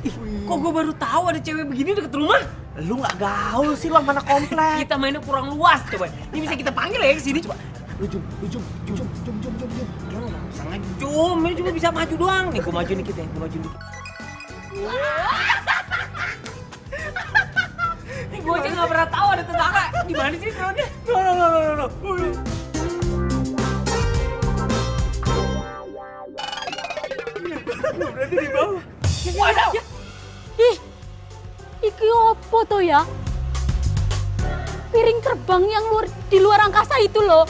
Ih, kok gue baru tahu ada cewek begini deket rumah? Lu nggak gaul sih lu mana komplek. Kita mainnya kurang luas coba. Ini bisa kita panggil ya ke sini coba. Lu jum, lu jum, jum, jum, jum, jum, jum, jum. Lu nggak bisa ngejum, ini cuma bisa maju doang. Nih, gue maju dikit ya, gue maju dikit. Nih, gue aja nggak pernah tahu ada tetangga. Di mana sih? No, no, no, no, no, no. Berarti di bawah. Waduh! Ih, iki apa tuh ya? Piring terbang yang luar, di luar angkasa itu loh.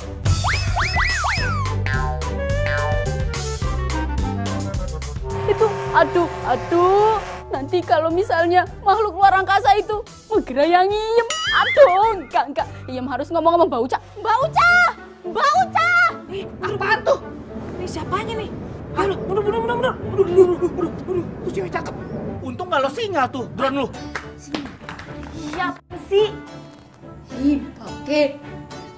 Itu, aduh, aduh. Nanti kalau misalnya makhluk luar angkasa itu menggerayangi Iem. Aduh, enggak, enggak. Iem harus ngomong-ngomong Mbak Uca. Mbak Uca! Mbak Uca! Eh, apaan tuh? Ini siapanya nih? Halo, mundur, mundur, mundur, mundur. Mundur, mundur, mundur, mundur, mundur. Tuh cewek cakep. Untung nggak lo sinyal tuh, drone lu. Iya apa sih? Ih, Bake.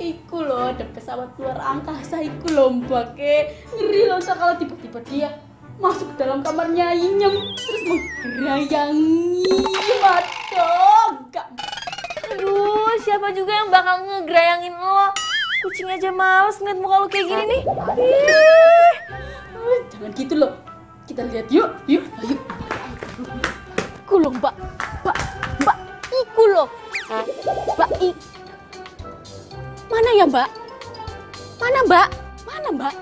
Iku loh, ada pesawat luar angkasa iku loh, Bake. Ngeri loh kalau tiba-tiba dia masuk ke dalam kamarnya Inyem terus menggerayangi Aduh, enggak. Aduh, siapa juga yang bakal ngegerayangin lo? Kucing aja males ngeliat muka lo kayak gini nih. Ih. Jangan gitu loh. Kita lihat yuk, yuk, ayo. Iku loh, Mbak. Mbak, Mbak, iku loh. Mbak, i... Mana ya, Mbak? Mana, Mbak? Mana, Mbak?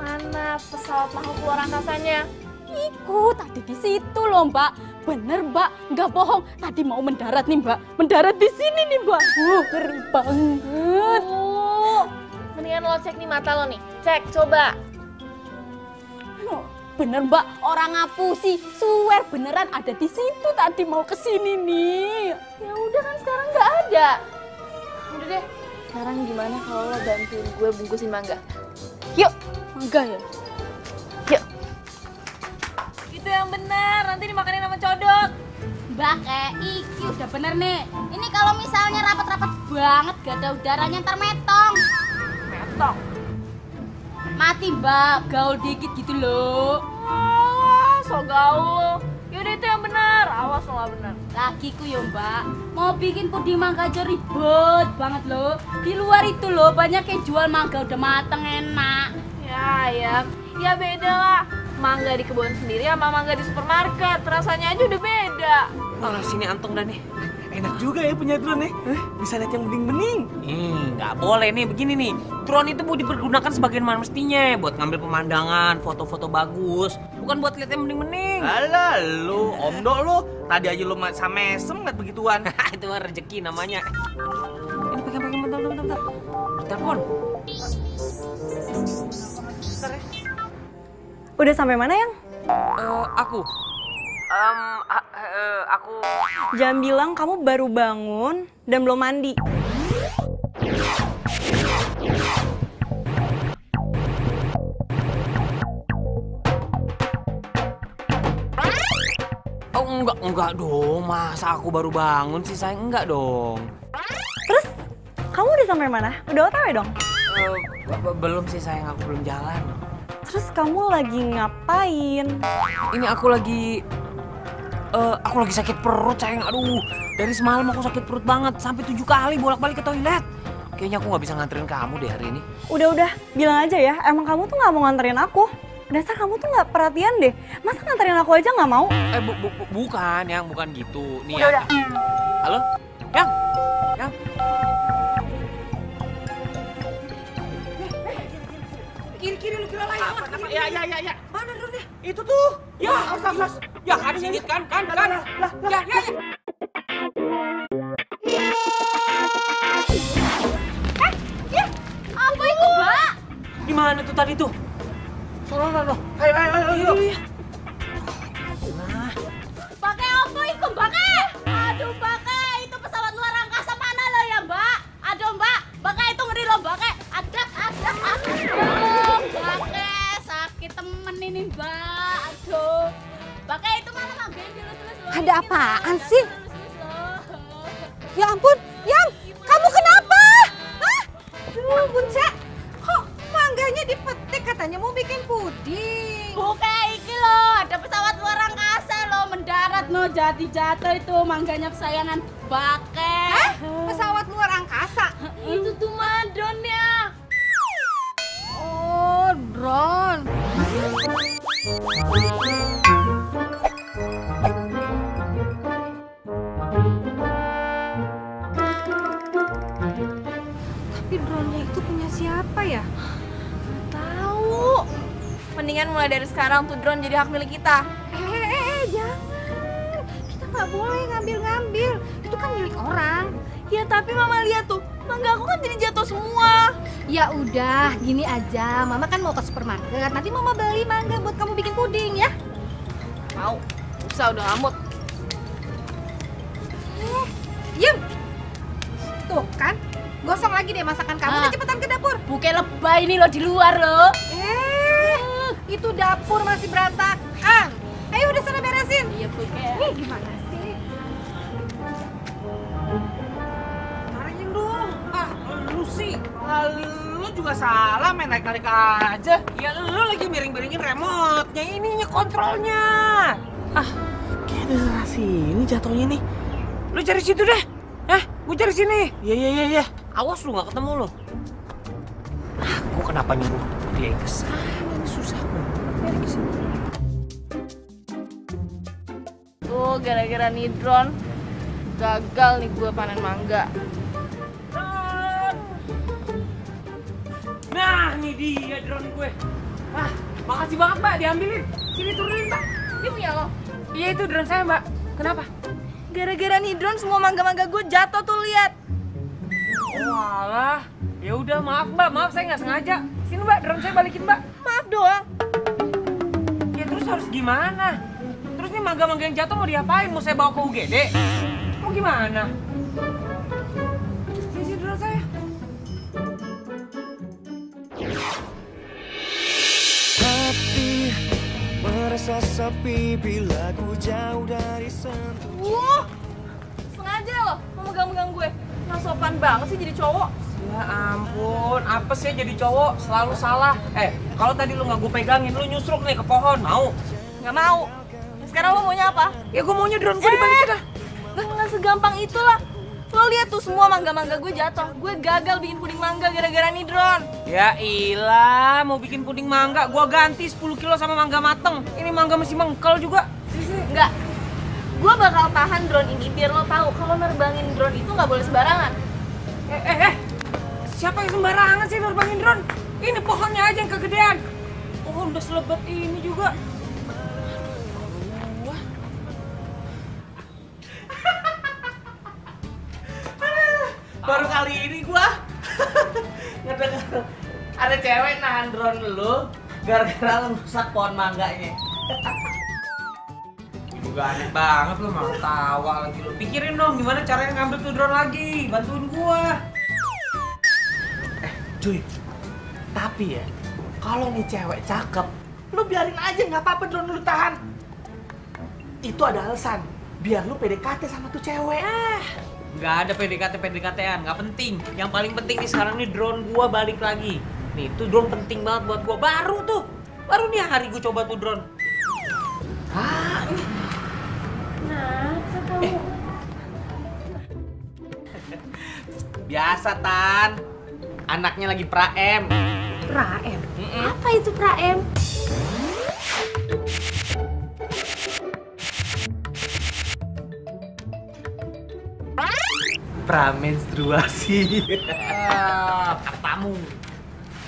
Mana pesawat makhluk luar angkasanya? Iku tadi di situ loh Mbak. Bener Mbak, nggak bohong. Tadi mau mendarat nih Mbak. Mendarat di sini nih Mbak. Uh, ngeri banget. Oh, mendingan lo cek nih mata lo nih. Cek, coba. Bener Mbak, orang ngapusi. Swear beneran ada di situ tadi mau ke sini nih. Ya udah kan sekarang nggak ada. Udah deh. Sekarang gimana kalau lo bantuin gue bungkusin mangga? Yuk, enggak ya? Yuk. Itu yang benar. Nanti dimakanin sama codot. Mbak, kayak iki udah bener nih. Ini kalau misalnya rapat-rapat banget gak ada udaranya ntar metong. Metong. Mati Mbak, gaul dikit gitu loh. Wah, so gaul lo. Yaudah itu yang benar. Awas lo nggak benar. Lagi ku ya mbak, mau bikin puding mangga aja ribet banget loh. Di luar itu loh banyak yang jual mangga udah mateng enak. Ya, ya. Ya beda lah. Mangga di kebun sendiri sama mangga di supermarket. Rasanya aja udah beda. Oh, sini antong dah nih. Enak juga ya punya drone ya. Bisa lihat yang bening-bening. Ih, nggak boleh nih begini nih. Drone itu mau dipergunakan sebagaimana mestinya buat ngambil pemandangan, foto-foto bagus, bukan buat lihat yang bening-bening. Alah lu, omdo lu. Tadi aja lu sama mesem ngeliat begituan. itu mah rezeki namanya. Ini pegang-pegang bentar, bentar, bentar. Telepon. Udah sampai mana yang? Eh, aku. Em, a- eh, aku. Jangan bilang kamu baru bangun dan belum mandi. Oh enggak, enggak dong. Masa aku baru bangun sih sayang? Enggak dong. Terus kamu udah sampai mana? Udah otw dong? Eh, be- belum sih sayang, aku belum jalan. Terus kamu lagi ngapain? Ini aku lagi eh aku lagi sakit perut sayang. Aduh, dari semalam aku sakit perut banget sampai tujuh kali bolak-balik ke toilet. Kayaknya aku nggak bisa nganterin kamu deh hari ini. Udah-udah, bilang aja ya. Emang kamu tuh nggak mau nganterin aku. Dasar kamu tuh nggak perhatian deh. Masa nganterin aku aja nggak mau? Eh bu, bu- bu- bukan, yang bukan gitu. Nih Udah, yang. Halo? Yang? Yang? Kiri-kiri lu kira lain banget. Ya, ya, ya, ya. Mana drone Itu tuh. Ya, awas, awas, awas. Ya kan sini kan, kan, kan. Ya, ya, ya. Apa itu mbak? Di mana tuh tadi tuh? Sono, sono. Ayo, ayo, ayo, ayo. Nah, Pakai apa itu pakai? Aduh pakai itu pesawat luar angkasa mana lo ya mbak? Aduh mbak, pakai itu ngeri lo pakai. Ada, ada, aduh pakai sakit temen ini mbak. Aduh, pakai itu mangga yang dilus-lus lo? Ada apaan sih? Ya ampun, Yang, kamu kenapa? Hah? Ya ampun. Kok mangganya dipetik katanya mau bikin puding? Buka iki lo, ada pesawat luar angkasa lo mendarat jadi jatuh itu mangganya kesayangan Bake. Pesawat luar angkasa. Itu tuh. Oh, drone. Tapi drone-nya itu punya siapa ya? Tahu. Mendingan mulai dari sekarang tuh drone jadi hak milik kita. Eh, eh, eh, jangan. Kita nggak boleh ngambil-ngambil. Itu kan milik orang. Ya tapi mama lihat tuh, mangga aku kan jadi jatuh semua. Ya udah, gini aja. Mama kan mau ke supermarket. Nanti mama beli mangga buat kamu bikin puding ya. Mau. Usah udah ngamut. Yum. Tuh kan, gosong lagi deh masakan kamu. Ah. Udah cepetan ke dapur. Buke lebay ini lo di luar lo. Eh, itu dapur masih berantakan. Ayo udah sana beresin. Iya Buke. Nih gimana lu sih. Lu juga salah main narik-narik aja. Ya lu lagi miring-miringin remote-nya ininya kontrolnya. Ah, Kayak daerah sini jatuhnya nih. lu cari situ deh. Hah, gua cari sini. Iya, iya, iya, iya. Awas lu nggak ketemu lu. Ah, gua kenapa nyuruh dia yang ke sana? Ini susah banget. Nyari ke sini. Tuh gara-gara nih drone. Gagal nih gue panen mangga. Nah, ini dia drone gue. Ah, makasih banget mbak, diambilin. Sini turunin mbak. Ini punya lo. Iya itu drone saya mbak. Kenapa? Gara-gara nih drone semua mangga-mangga gue jatuh tuh lihat. Oh alah. Ya udah maaf mbak, maaf saya nggak sengaja. Sini mbak, drone saya balikin mbak. Maaf doang. Ya terus harus gimana? Terus nih mangga-mangga yang jatuh mau diapain? Mau saya bawa ke UGD? Mau gimana? Merasa sepi bila ku jauh dari sentuh Wuh. Sengaja lo mau megang-megang gue. Nggak sopan banget sih jadi cowok. Ya ampun, apa sih jadi cowok selalu salah. Eh, kalau tadi lu nggak gue pegangin, lu nyusruk nih ke pohon, mau? Nggak mau. Nah, Sekarang lo maunya apa? Ya gue maunya drone gue dibalikin lah. Lah nggak segampang itulah. Lo lihat tuh semua mangga-mangga gue jatuh. Gue gagal bikin puding mangga gara-gara nih drone. Ya ilah, mau bikin puding mangga, gua ganti 10 kilo sama mangga mateng. Ini mangga masih mengkel juga. Enggak. Gue bakal tahan drone ini biar lo tahu kalau nerbangin drone itu nggak boleh sembarangan. Eh, eh, eh. Siapa yang sembarangan sih nerbangin drone? Ini pohonnya aja yang kegedean. Pohon udah selebat ini juga. Baru kali ini gua ngedenger ada cewek nahan drone lu gara-gara lu rusak pohon mangganya. Juga aneh banget lu mau tawa lagi lu. Pikirin dong gimana caranya ngambil tuh drone lagi. Bantuin gua. Cuy, tapi ya, kalau nih cewek cakep, lu biarin aja nggak apa-apa drone lu tahan. Itu ada alasan, biar lu PDKT sama tuh cewek. Ah, nggak ada PDKT PDKT-an, nggak penting. Yang paling penting nih sekarang nih drone gua balik lagi. Nih, tuh drone penting banget buat gua. Baru tuh, baru nih hari gua coba tuh drone. Ah, kamu? biasa tan. Anaknya lagi praem. Raem. Apa itu praem? Pramenstruasi. Ah, tamu.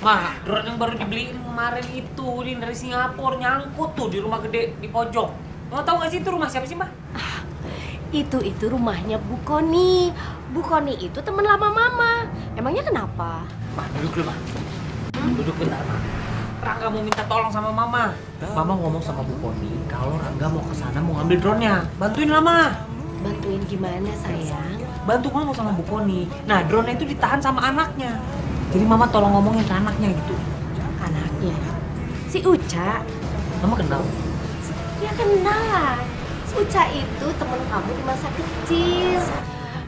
Mah, drone yang baru dibeliin kemarin itu nih dari Singapura nyangkut tuh di rumah gede di pojok. Mau tahu nggak sih itu rumah siapa sih, Mbak? Itu itu rumahnya Bu Koni. Bu Koni itu temen lama Mama. Emangnya kenapa? Mah, duduk dulu, Mah. Duduk bentar, Mah. Rangga mau minta tolong sama Mama. Mama ngomong sama Bu Poni kalau Rangga mau ke sana mau ngambil drone-nya. Bantuin lah, Mah. Bantuin gimana sayang? Bantu ngomong sama Bu Poni. Nah, drone itu ditahan sama anaknya. Jadi Mama tolong ngomongin ke anaknya gitu. Anaknya. Si Uca. Mama kenal? Ya kenal lah. Uca itu temen kamu di masa kecil.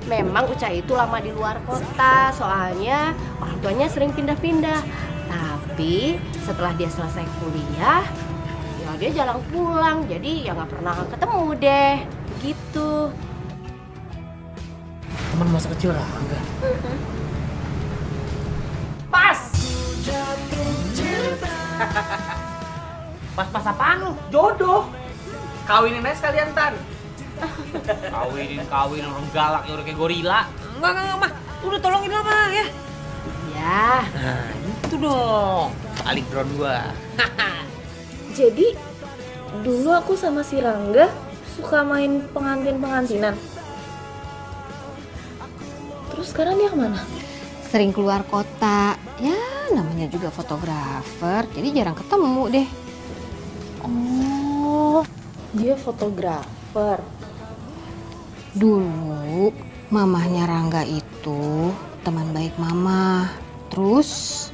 Memang Uca itu lama di luar kota, soalnya orang tuanya sering pindah-pindah. Tapi setelah dia selesai kuliah, ya dia jarang pulang, jadi ya nggak pernah ketemu deh. gitu. Teman masa kecil Rangga. Pas! Pas-pas apaan lu? Jodoh! Kawinin aja sekalian, Tan. Kawinin, kawin orang galak ya orang kayak gorila. Enggak, enggak, enggak, mah. Udah tolongin lah, mah ya. Ya, Nah, itu dong. Balik drone gua. Jadi dulu aku sama si Rangga suka main pengantin-pengantinan. Terus sekarang dia ke mana? sering keluar kota. Ya, namanya juga fotografer, jadi jarang ketemu deh. Oh, dia fotografer. Dulu, mamahnya Rangga itu teman baik mama. Terus,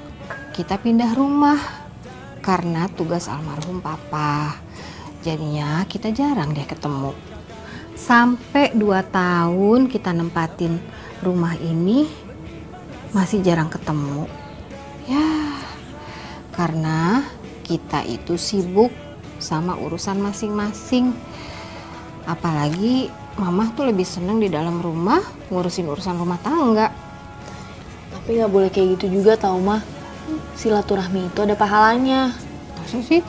kita pindah rumah karena tugas almarhum papa. Jadinya kita jarang deh ketemu. Sampai dua tahun kita nempatin rumah ini masih jarang ketemu. Ya, karena kita itu sibuk sama urusan masing-masing. Apalagi mamah tuh lebih seneng di dalam rumah ngurusin urusan rumah tangga. Tapi nggak boleh kayak gitu juga tau mah. Silaturahmi itu ada pahalanya. Masa sih?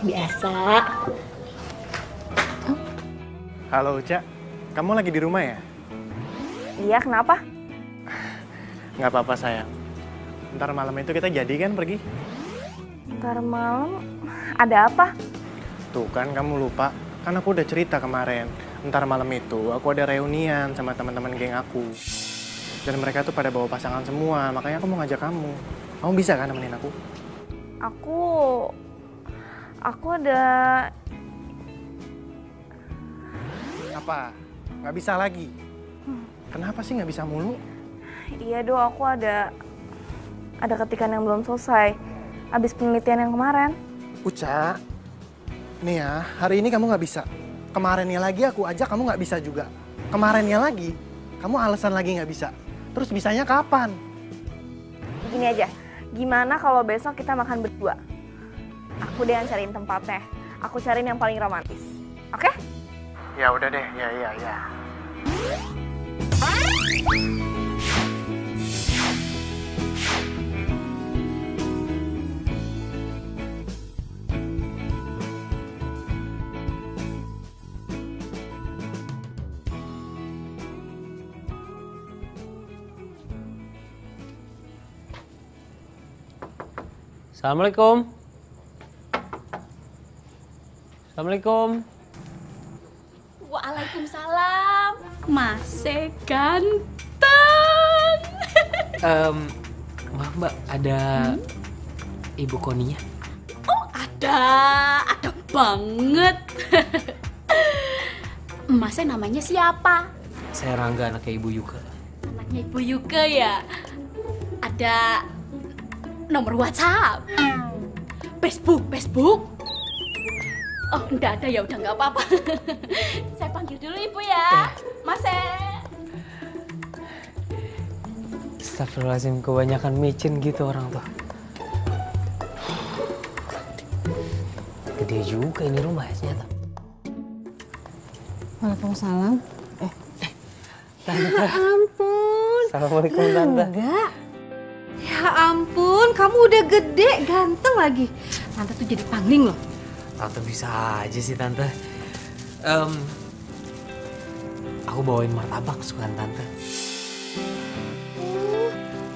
Biasa. Halo Uca, kamu lagi di rumah ya? Iya, kenapa? Nggak apa-apa sayang. Ntar malam itu kita jadi kan pergi? Ntar malam ada apa? Tuh kan kamu lupa, kan aku udah cerita kemarin. Ntar malam itu aku ada reunian sama teman-teman geng aku. Dan mereka tuh pada bawa pasangan semua, makanya aku mau ngajak kamu. Kamu bisa kan nemenin aku? Aku aku ada Apa? Nggak bisa lagi? Kenapa sih nggak bisa mulu? iya do aku ada ada ketikan yang belum selesai abis penelitian yang kemarin. Uca, nih ya, hari ini kamu nggak bisa. Kemarinnya lagi aku ajak kamu nggak bisa juga. Kemarinnya lagi, kamu alasan lagi nggak bisa. Terus bisanya kapan? Gini aja, gimana kalau besok kita makan berdua? Aku deh yang cariin tempatnya. Aku cariin yang paling romantis. Oke? Ya udah deh, ya ya ya. Assalamualaikum. Assalamualaikum. Waalaikumsalam. Masih ganteng. Em, maaf mbak, ada ibu Koninya? Oh, ada, ada banget. Masnya namanya siapa? Saya Rangga, anaknya ibu Yuka. Anaknya Ibu Yuke ya. Ada nomor WhatsApp. Facebook, Facebook. Oh, enggak ada ya udah nggak apa-apa. Saya panggil dulu Ibu ya. Mas Astagfirullahaladzim, kebanyakan micin gitu orang tuh. Gede juga ini rumah ya ternyata. Waalaikumsalam. Tante. Ampun. Assalamualaikum Tante. Enggak. Ya ampun, kamu udah gede, ganteng lagi. Tante tuh jadi pangling loh. Tante bisa aja sih Tante. Em, aku bawain martabak kesukaan Tante.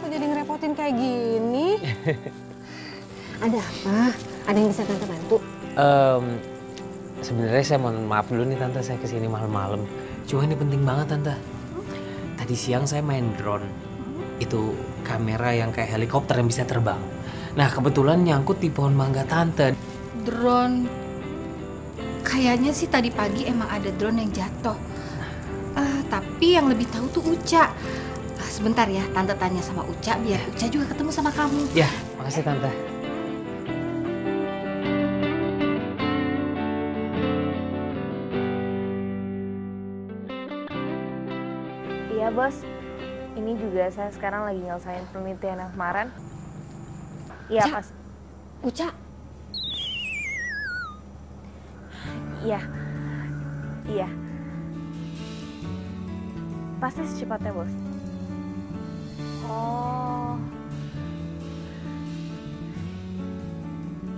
Kok jadi ngerepotin kayak gini? Ada apa? Ada yang bisa tante bantu? Em, sebenarnya saya mohon maaf dulu nih Tante, saya ke sini malam-malam. Cuma ini penting banget Tante. Tadi siang saya main drone. Itu kamera yang kayak helikopter yang bisa terbang. Nah kebetulan nyangkut di pohon mangga Tante. Drone. Kayaknya sih tadi pagi emang ada drone yang jatuh. Eh, tapi yang lebih tahu tuh Uca. Ah, sebentar ya, Tante tanya sama Uca biar Uca juga ketemu sama kamu. Ya, makasih Tante. Iya bos, ini juga saya sekarang lagi nyelesain penelitian yang kemarin. Iya, pas. Uca, Iya. Iya. Pasti secepatnya, Bos. Oh.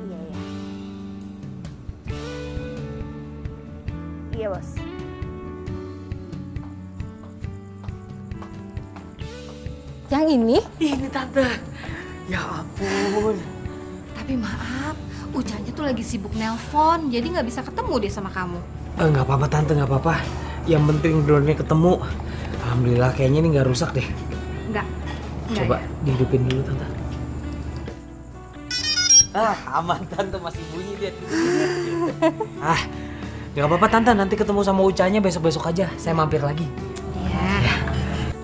Iya, iya. Iya, Bos. yang ini? Ini tante. Ya ampun. Lagi sibuk nelpon, jadi nggak bisa ketemu deh sama kamu. Eh, nggak apa-apa tante, nggak apa-apa. Yang penting drone-nya ketemu. Alhamdulillah kayaknya ini nggak rusak deh. Nggak. Coba ya? dihidupin dulu tante. Ah, aman tante masih bunyi dia. ah, nggak apa-apa tante. Nanti ketemu sama Ucanya besok-besok aja. Saya mampir lagi. Iya.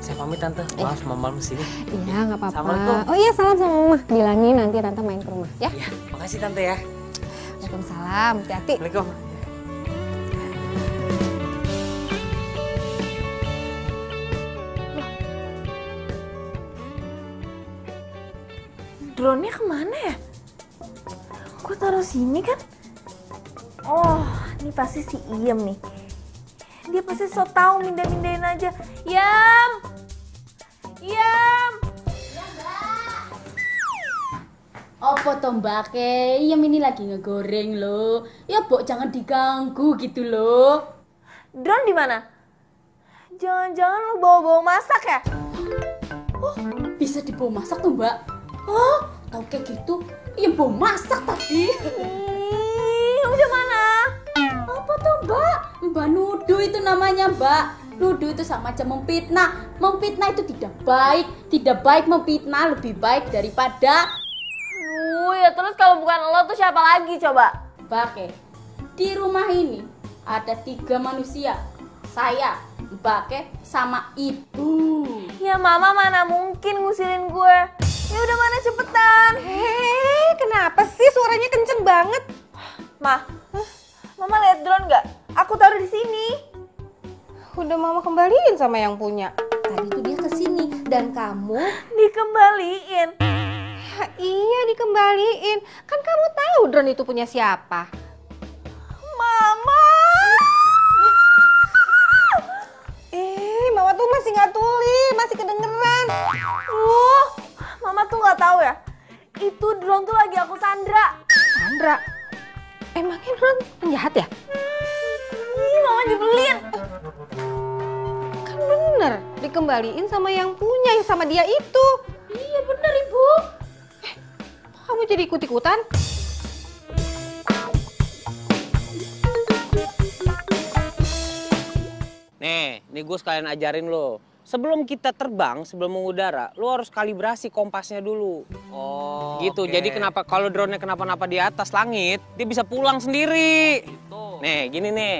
Saya pamit tante. Maaf mama sini. Iya, nggak apa-apa. Assalamualaikum. Oh iya, salam sama mama. Bilangin nanti tante main ke rumah ya. Ya, makasih tante ya. Waalaikumsalam. Hati-hati. Assalamualaikum. Drone-nya ke mana ya? Gue taruh sini kan? Oh, ini pasti si Iem nih. Dia pasti so tau mindah-mindahin aja. Yam! Yam! Apa toh mbak ke? Iya ini lagi ngegoreng loh. Ya bok jangan diganggu gitu loh. Drone di mana? Jangan-jangan lu bawa-bawa masak ya? Oh bisa dibawa masak tuh mbak? Oh tau kayak gitu? Iya bawa masak tadi. Ih, udah mana? Apa tuh mbak? Mbak nuduh itu namanya mbak. Nuduh itu sama aja memfitnah. Memfitnah itu tidak baik. Tidak baik memfitnah lebih baik daripada Aduh, ya terus kalau bukan lo tuh siapa lagi coba? Bake. Di rumah ini ada tiga manusia. Saya, Bake, sama ibu. Ya mama mana mungkin ngusilin gue. Ya udah mana cepetan. Eh, kenapa sih suaranya kenceng banget? Ma, mama lihat drone nggak? Aku taruh di sini. Udah mama kembaliin sama yang punya. Tadi tuh dia ke sini dan kamu Dikembaliin. Ya, iya dikembaliin. Kan kamu tahu drone itu punya siapa? Mama. Eh, mama tuh masih nggak tuli, masih kedengeran. Uh, mama tuh nggak tahu ya. Itu drone tuh lagi aku sandra. Sandra, emangnya drone penjahat ya? Ih, mama nyebelin. Kan bener, dikembaliin sama yang punya, yang sama dia itu. Iya bener ibu. Kamu jadi ikut-ikutan? Nih, nih gue sekalian ajarin lo. Sebelum kita terbang, sebelum mengudara, lo harus kalibrasi kompasnya dulu. Oh. gitu. oke. Jadi kenapa kalau drone-nya kenapa-napa di atas langit, dia bisa pulang sendiri. Gitu. Nih, gini nih.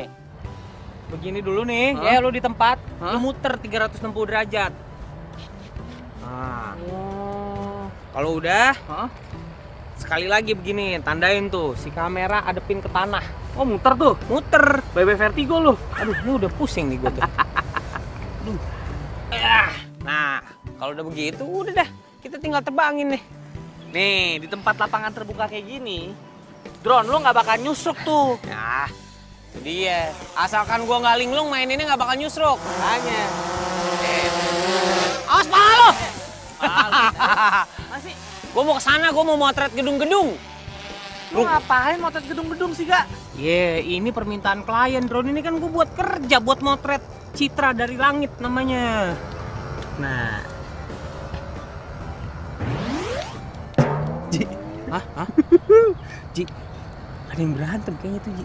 Begini dulu nih, ya lo di tempat, lo muter 360 derajat. Nah. Kalau udah, sekali lagi begini, tandain tuh si kamera adepin ke tanah. Oh muter tuh. Muter. Bebe vertigo lu. Aduh, ini udah pusing nih gue tuh. Aduh. Ah, Nah, kalau udah begitu, udah dah. Kita tinggal terbangin nih. Nih, di tempat lapangan terbuka kayak gini, drone lu nggak bakal nyusuk tuh. Nah, itu dia. Asalkan gua nggak linglung, main ini nggak bakal nyusruk. Hanya. Awas pala lo! Gua mau ke sana, gua mau motret gedung-gedung. Lu ngapain motret gedung-gedung sih, Kak? Ye, ini permintaan klien. Drone ini kan gua buat kerja, buat motret citra dari langit namanya. Nah. Ji. Hah? Hah? Ji. Ada yang berantem kayaknya tuh, Ji.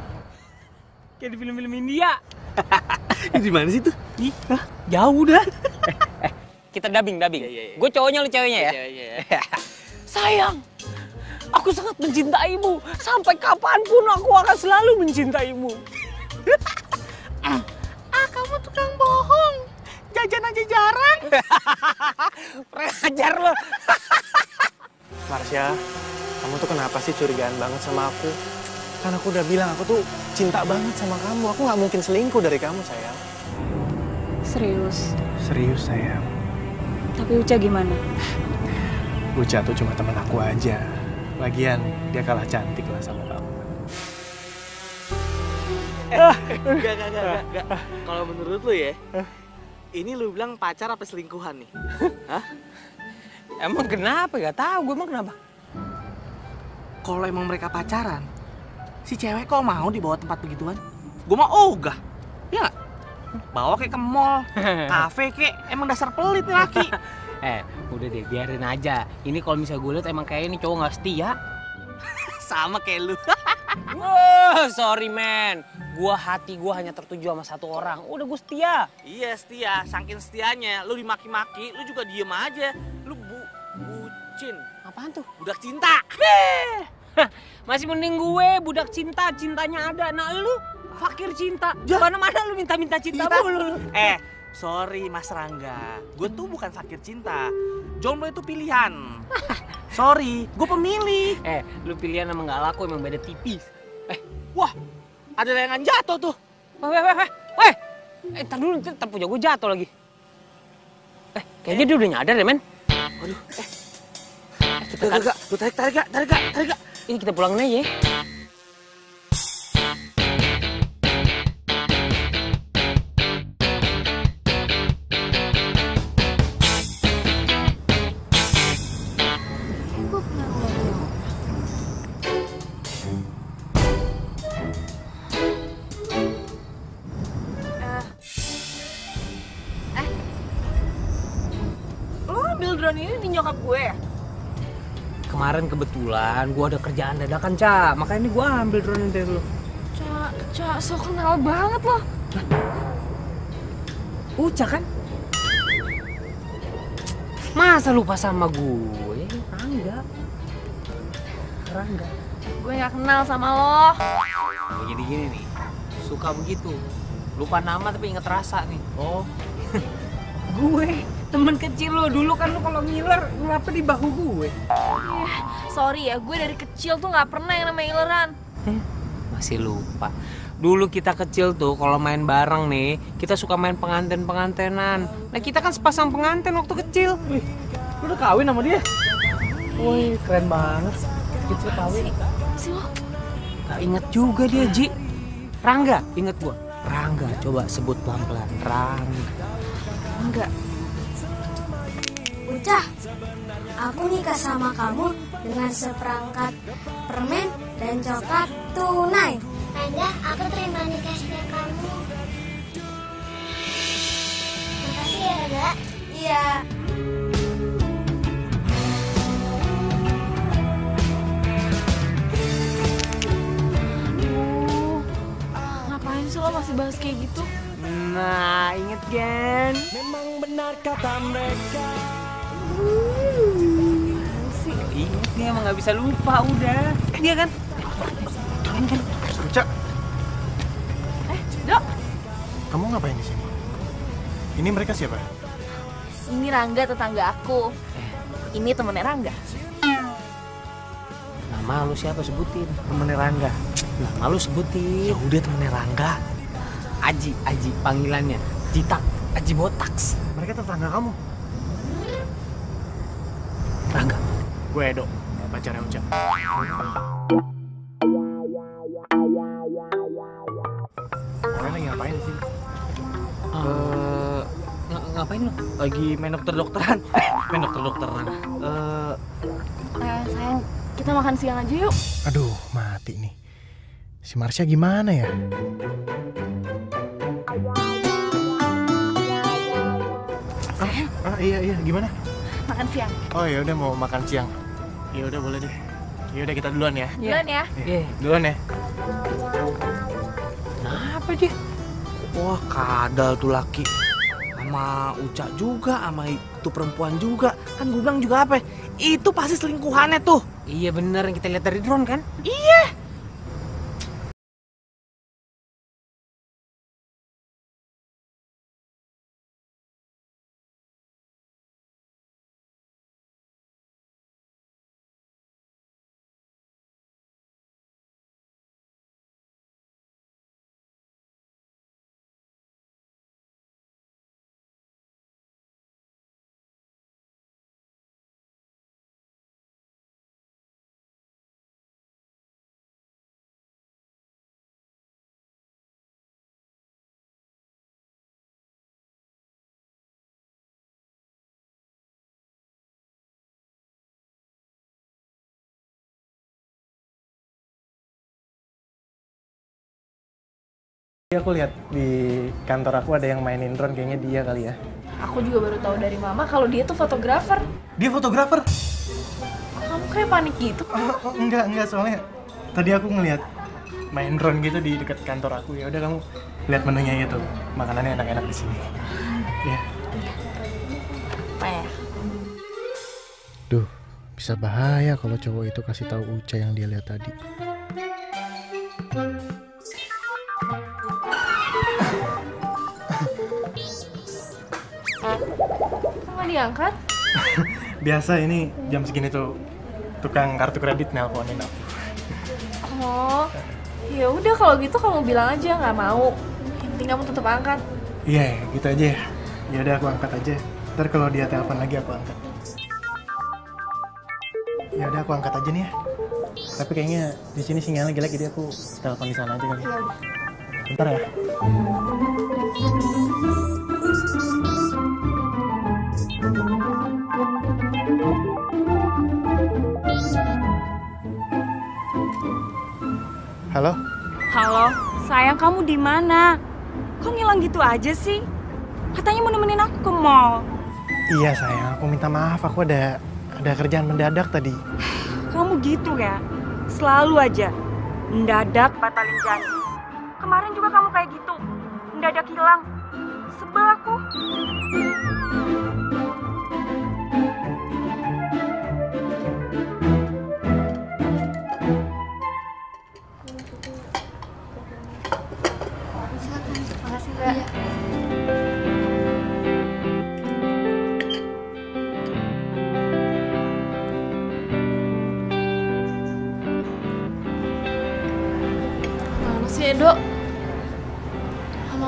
Kayak di film-film India. Di mana sih tuh? Ih, hah? jauh dah. eh, kita dubbing, dubbing. Gue cowoknya, lu ceweknya ya. Sayang, aku sangat mencintaimu. Sampai kapan pun aku akan selalu mencintaimu. Ah, kamu tukang bohong. Jajan aja jarang. Pengajar lo. Marsha, kamu tuh kenapa sih curigaan banget sama aku? Kan aku udah bilang aku tuh cinta banget sama kamu. Aku nggak mungkin selingkuh dari kamu, sayang. Serius. Serius, sayang. Tapi Uca gimana? Uca tuh cuma teman aku aja. Lagian dia kalah cantik lah sama kamu. Enggak, enggak, enggak, enggak, enggak. Kalau menurut lu ya, ini lu bilang pacar apa selingkuhan nih? Hah? Emang kenapa? Gak tahu gue emang kenapa. Kalau emang mereka pacaran, si cewek kok mau dibawa tempat begituan? Gue mah ogah. Ya? Bawa kayak ke mall, kafe kayak emang dasar pelit nih laki. Eh, udah deh, biarin aja. Ini kalau misalnya gue liat emang kayak ini cowok gak setia. Sama kayak lu. Wah, sorry men. Gua hati gua hanya tertuju sama satu orang. Udah gue setia. Iya setia, saking setianya, lu dimaki-maki, lu juga diem aja. Lu bu bucin. Apaan tuh? Budak cinta. Masih mending gue budak cinta, cintanya ada. Nah lu fakir cinta. Mana-mana lu minta-minta cinta Iya. mulu. lu. Eh, sorry Mas Rangga. Gue tuh bukan fakir cinta. Jomblo itu pilihan. sorry, gue pemilih. Eh, lu pilihan emang gak laku, emang beda tipis. Eh, wah, ada layangan jatuh tuh. Weh, weh, weh, weh. Weh, eh, ntar dulu, ntar, punya gue jatuh lagi. Eh, kayaknya dia udah nyadar deh, men. Waduh, eh. Kita Gak, gak, gak. Lu tarik, tarik, gak, tarik, gak, tarik, gak. ini kita pulangin aja ya. Kebetulan gue ada kerjaan dadakan, Ca. Makanya ini gue ambil drone dari lu. Ca, Ca, so kenal banget lo. Uca kan? Masa lupa sama gue? Rangga. Rangga. Gue gak kenal sama lo. Jadi gini nih, suka begitu. Lupa nama tapi inget rasa nih. Oh. gue, temen kecil lo. Dulu kan lo kalau ngiler, ngapa di bahu gue? Sorry ya, gue dari kecil tuh gak pernah yang namanya ileran. Masih lupa. Dulu kita kecil tuh kalau main bareng nih, kita suka main penganten-pengantenan. Nah kita kan sepasang penganten waktu kecil. Lu udah kawin sama dia? Wih, keren banget. Kecil kawin. Si lo? Gak inget juga dia, Ji. Rangga, inget gua. Rangga, coba sebut pelan-pelan. Rangga. Enggak. Ucah, aku nikah sama kamu dengan seperangkat permen dan coklat tunai. Anda, aku terima nikahnya kamu. Makasih ya, Rangga. Iya. Aduh, ngapain sih lo masih bahas kayak gitu? Nah, inget kan? Memang benar kata mereka sih inget nih emang gak bisa lupa udah. Dia kan? Uca, Eh, Dok, kamu ngapain di sini? Ini mereka siapa? ini Rangga tetangga aku. Ini temennya Rangga. Nama lu siapa sebutin? Temennya Rangga. Nama lu sebutin. Ya udah temennya Rangga. Aji, Aji panggilannya. Jitak, Aji Botaks. Mereka tetangga kamu. Rangga. Gue Edo, pacarnya Uca. Kalian lagi ngapain di sini? Eh, ng- ngapain lu? Lagi main dokter-dokteran. main dokter-dokteran. Eh, Eh, sayang, kita makan siang aja yuk. Aduh, mati nih. Si Marsha gimana ya? Ah, ah, iya iya gimana? Makan siang. Oh ya udah mau makan siang. Ya udah boleh deh. Ya udah kita duluan ya. Duluan ya. Iya. Duluan ya. Kenapa dia? wah kadal tuh laki. Sama Uca juga, sama itu perempuan juga. Kan gue bilang juga apa? ya? Itu pasti selingkuhannya tuh. Iya bener yang kita lihat dari drone kan? Iya. Aku lihat di kantor aku ada yang mainin drone kayaknya dia kali ya. Aku juga baru tahu dari mama kalau dia tuh fotografer. Dia fotografer? Kamu kayak panik gitu. Oh, enggak, enggak soalnya tadi aku ngelihat main drone gitu di dekat kantor aku. Ya udah kamu lihat menunya itu. Makanannya enak-enak di sini. Ya. Ya? Duh, bisa bahaya kalau cowok itu kasih tahu Uca yang dia lihat tadi. Diangkat? Biasa ini jam segini tuh tukang kartu kredit nelponin aku. Oh, ya udah kalau gitu kamu bilang aja nggak mau. Yang penting kamu tetap angkat. Iya, ya, gitu aja ya. Ya udah aku angkat aja. Ntar kalau dia telepon lagi aku angkat. Ya udah aku angkat aja nih ya. Tapi kayaknya di sini sinyalnya jelek jadi aku telepon di sana aja kali. Ya udah. Bentar ya. Halo? Halo, sayang kamu di mana? Kok ngilang gitu aja sih? Katanya mau nemenin aku ke mall. Iya sayang, aku minta maaf. Aku ada ada kerjaan mendadak tadi. Kamu gitu ya? Selalu aja. Mendadak batalin janji. Kemarin juga kamu kayak gitu. Mendadak hilang. Sebel aku.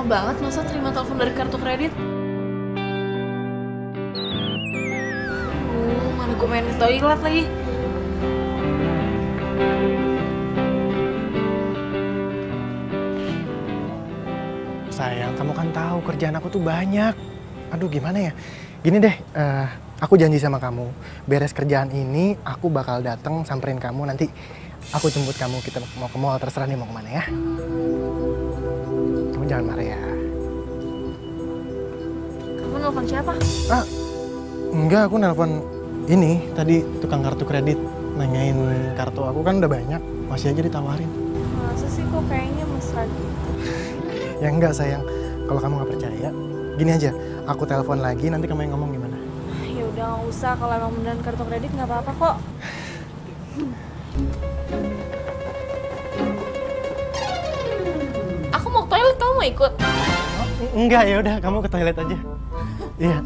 Banget masa terima telepon dari kartu kredit? Uh, mana gue main toilet lagi. Sayang, kamu kan tahu kerjaan aku tuh banyak. Aduh, gimana ya? Gini deh, eh, aku janji sama kamu, beres kerjaan ini, aku bakal datang samperin kamu. Nanti aku jemput kamu, kita mau ke mall, terserah nih mau ke mana ya. Jangan marah ya. Kamu nelfon siapa? Ah, enggak, aku nelpon ini tadi tukang kartu kredit nanyain kartu aku kan udah banyak, masih aja ditawarin. Masa sih kok kayaknya mesra gitu? Ya enggak sayang, kalau kamu nggak percaya, gini aja, aku telepon lagi, nanti kamu yang ngomong gimana? Ya udah nggak usah kalau emang beneran kartu kredit nggak apa-apa kok. mau ikut? Enggak, ya udah kamu ke toilet aja. Iya.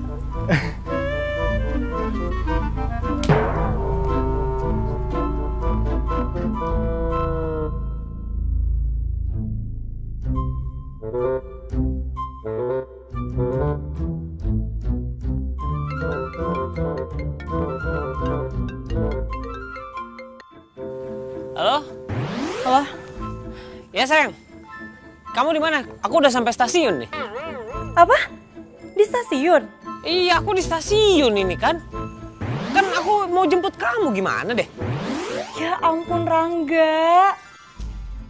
Aku udah sampai stasiun nih. Apa? Di stasiun? Iya, aku di stasiun ini kan. Kan aku mau jemput kamu gimana deh? Ya ampun Rangga.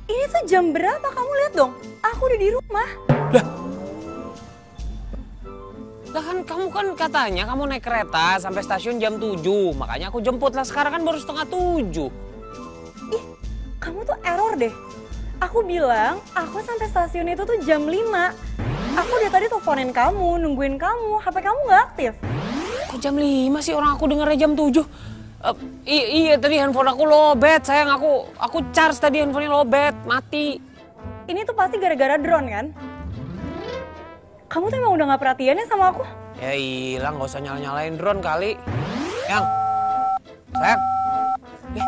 Ini tuh jam berapa kamu lihat dong? Aku udah di rumah. Lah kan kamu kan katanya kamu naik kereta sampai stasiun jam 7. Makanya aku jemput lah sekarang kan baru setengah 7. Kamu tuh error deh. Aku bilang aku sampai stasiun itu tuh jam 5. Aku dari tadi teleponin kamu, nungguin kamu. HP kamu nggak aktif. Kok jam 5 sih orang aku dengarnya jam 7? Eh, i- iya tadi handphone aku lowbat sayang aku aku charge tadi handphonenya lowbat mati Ini tuh pasti gara-gara drone kan? Kamu tuh emang udah nggak perhatian ya sama aku? ya hilang gak usah nyala nyalain drone kali yang sayang eh,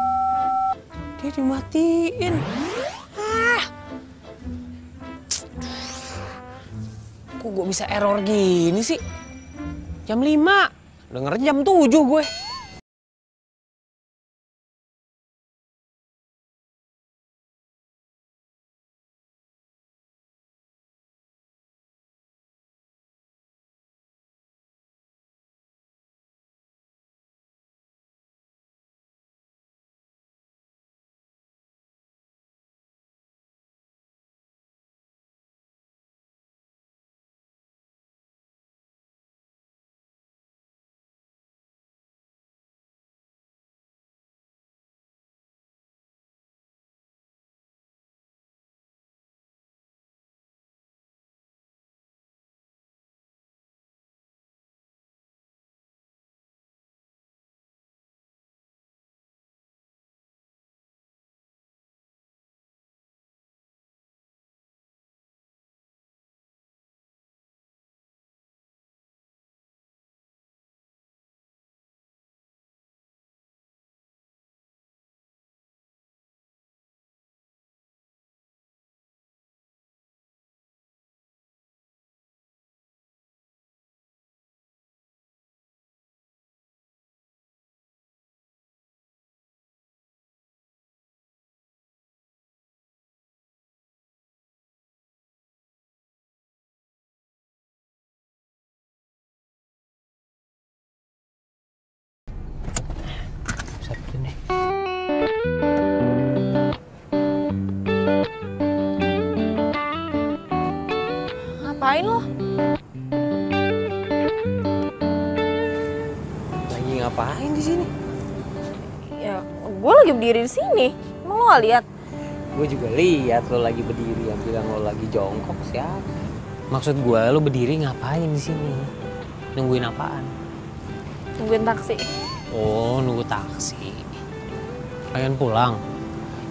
dia dimatiin kok gue bisa error gini sih? Jam 5 dengernya jam 7 gue berdiri di sini. Emang lo lihat? Gue juga lihat lo lagi berdiri yang bilang lo lagi jongkok siapa? Maksud gue lo berdiri ngapain di sini? Nungguin apaan? Tungguin taksi. Oh, nunggu taksi. Pengen pulang?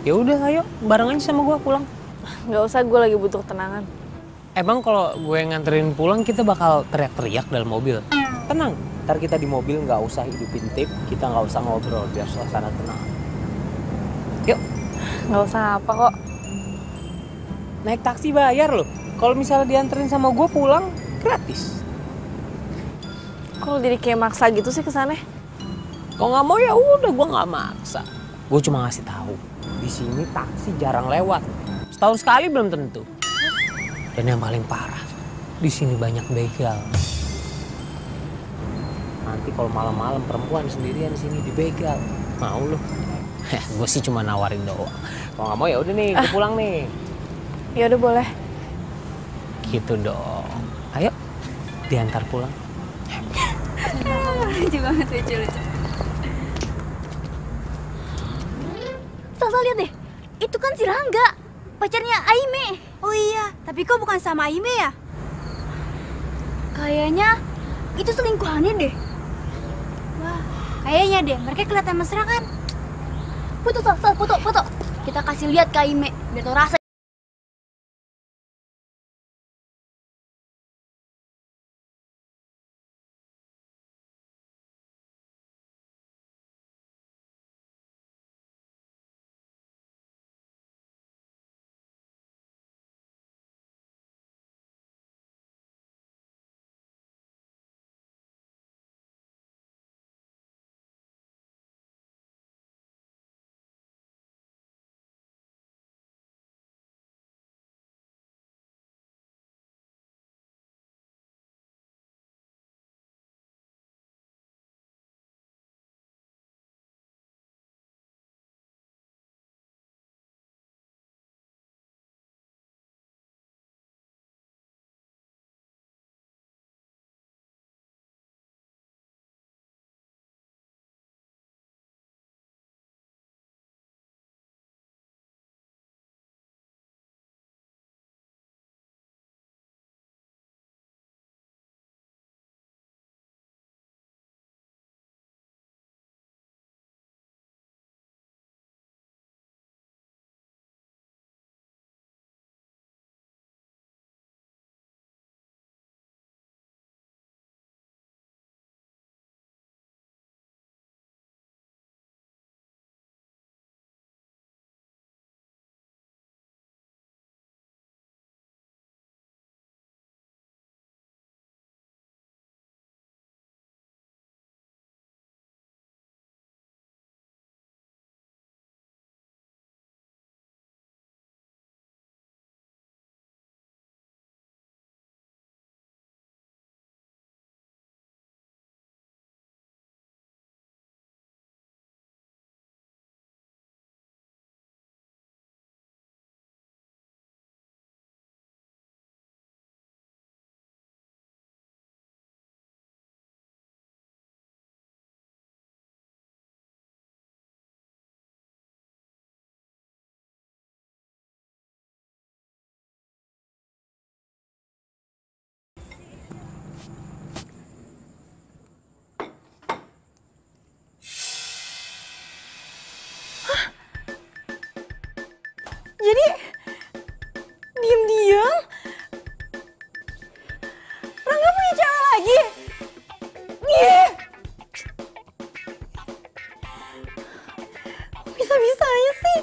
Ya udah, ayo bareng aja sama gue pulang. Gak usah, gue lagi butuh ketenangan. Emang kalau gue nganterin pulang kita bakal teriak-teriak dalam mobil? Tenang, ntar kita di mobil nggak usah hidupin tip, kita nggak usah ngobrol biar suasana tenang. Yuk, Gak usah apa kok. naik taksi bayar loh. Kalau misalnya dianterin sama gue pulang, gratis. Lo jadi kayak maksa gitu sih kesannya? Kalau nggak mau ya udah, gue nggak maksa. Gue cuma ngasih tahu. Di sini taksi jarang lewat. Setahun sekali belum tentu. Dan yang paling parah, di sini banyak begal. Nanti kalau malam-malam perempuan sendirian di sini dibegal. Mau lo? Gue sih cuma nawarin doang. Kalau nggak mau ya udah nih, gue pulang nih. Ya udah boleh. Gitu dong. Ayo, diantar pulang. lucu banget lucu lucu Salsa lihat deh itu kan si Rangga pacarnya Aime oh iya tapi kok bukan sama Aime ya kayaknya itu selingkuhannya deh wah kayaknya deh mereka kelihatan mesra kan foto foto foto foto. Kita kasih lihat ke Aime biar tau rasa Jadi diem-diem Rangga punya cewek lagi. Ih. Kok Bisa-bisanya sih.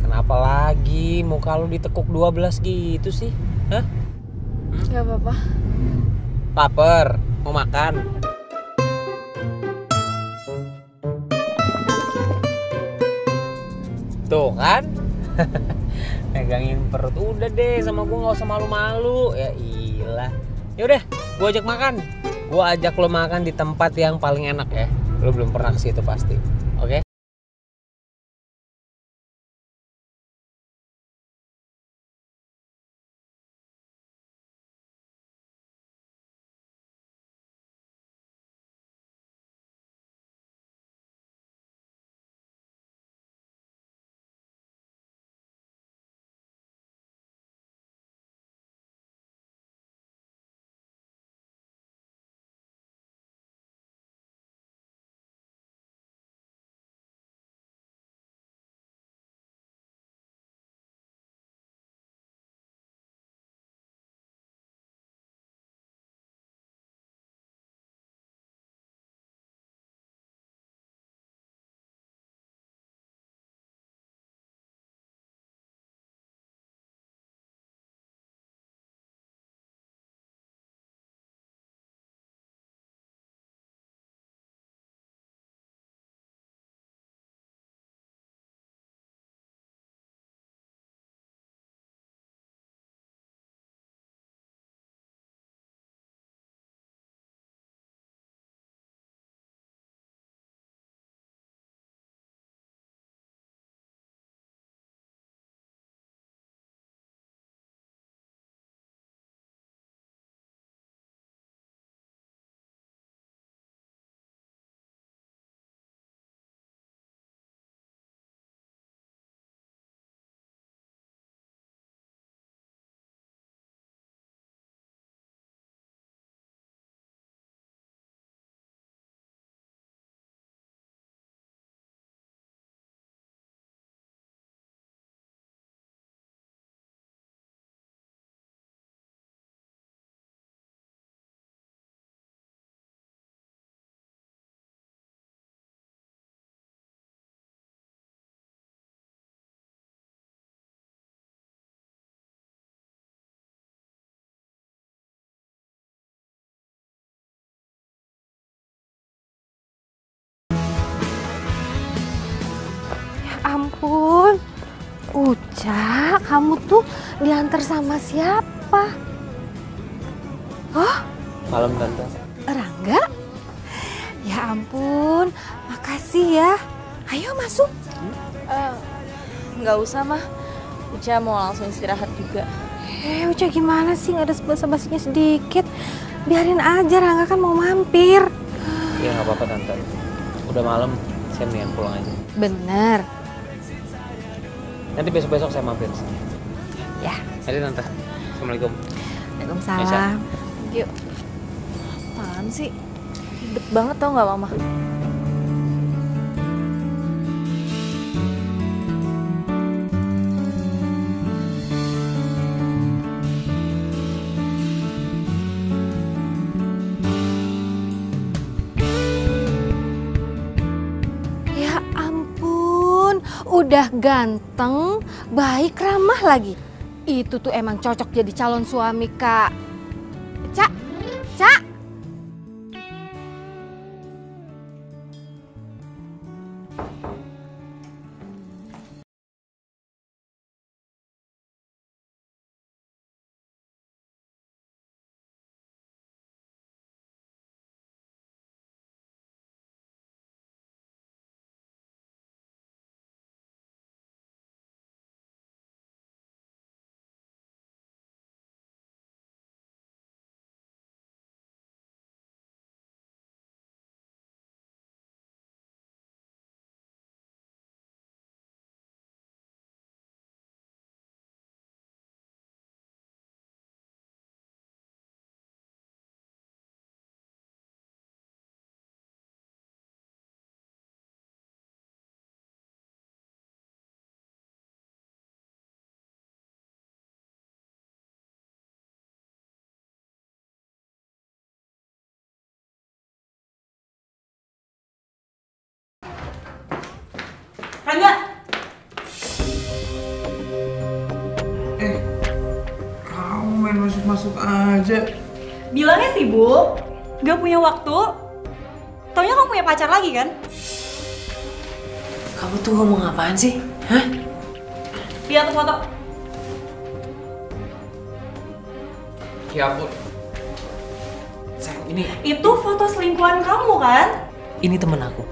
Kenapa lagi muka lu ditekuk 12 gitu sih? Hah? Gak apa-apa. Laper, mau makan? Tuh kan? Megangin perut udah deh sama gue nggak usah malu-malu ya ilah. Ya udah, gue ajak makan. Gue ajak lo makan di tempat yang paling enak ya. Lo belum pernah ke situ pasti. Ampun. Uca, kamu tuh diantar sama siapa? Oh, Malam tante. Rangga? Ya ampun, makasih ya. Ayo masuk. Eh, nggak usah mah. Uca mau langsung istirahat juga. Eh, Uca gimana sih? Nggak ada basa-basinya sedikit. Biarin aja, Rangga kan mau mampir. Ya nggak apa-apa tante. Udah malam, saya mendingan pulang aja. Bener. Nanti besok-besok saya mampir. Ya. Jadi tante. Assalamualaikum. Waalaikumsalam. Yuk. Apaan sih? Ribet banget tau nggak mama? Udah ganteng, baik, ramah lagi. Itu tuh emang cocok jadi calon suami, Kak. Rangga! Eh, kamu main masuk-masuk aja. Bilangnya sibuk, gak punya waktu. Taunya kamu punya pacar lagi kan? Kamu tuh ngomong apaan sih? Hah? Lihat tuh foto. Ya ampun. Sayang, ini Itu foto selingkuhan kamu kan? ini temen aku.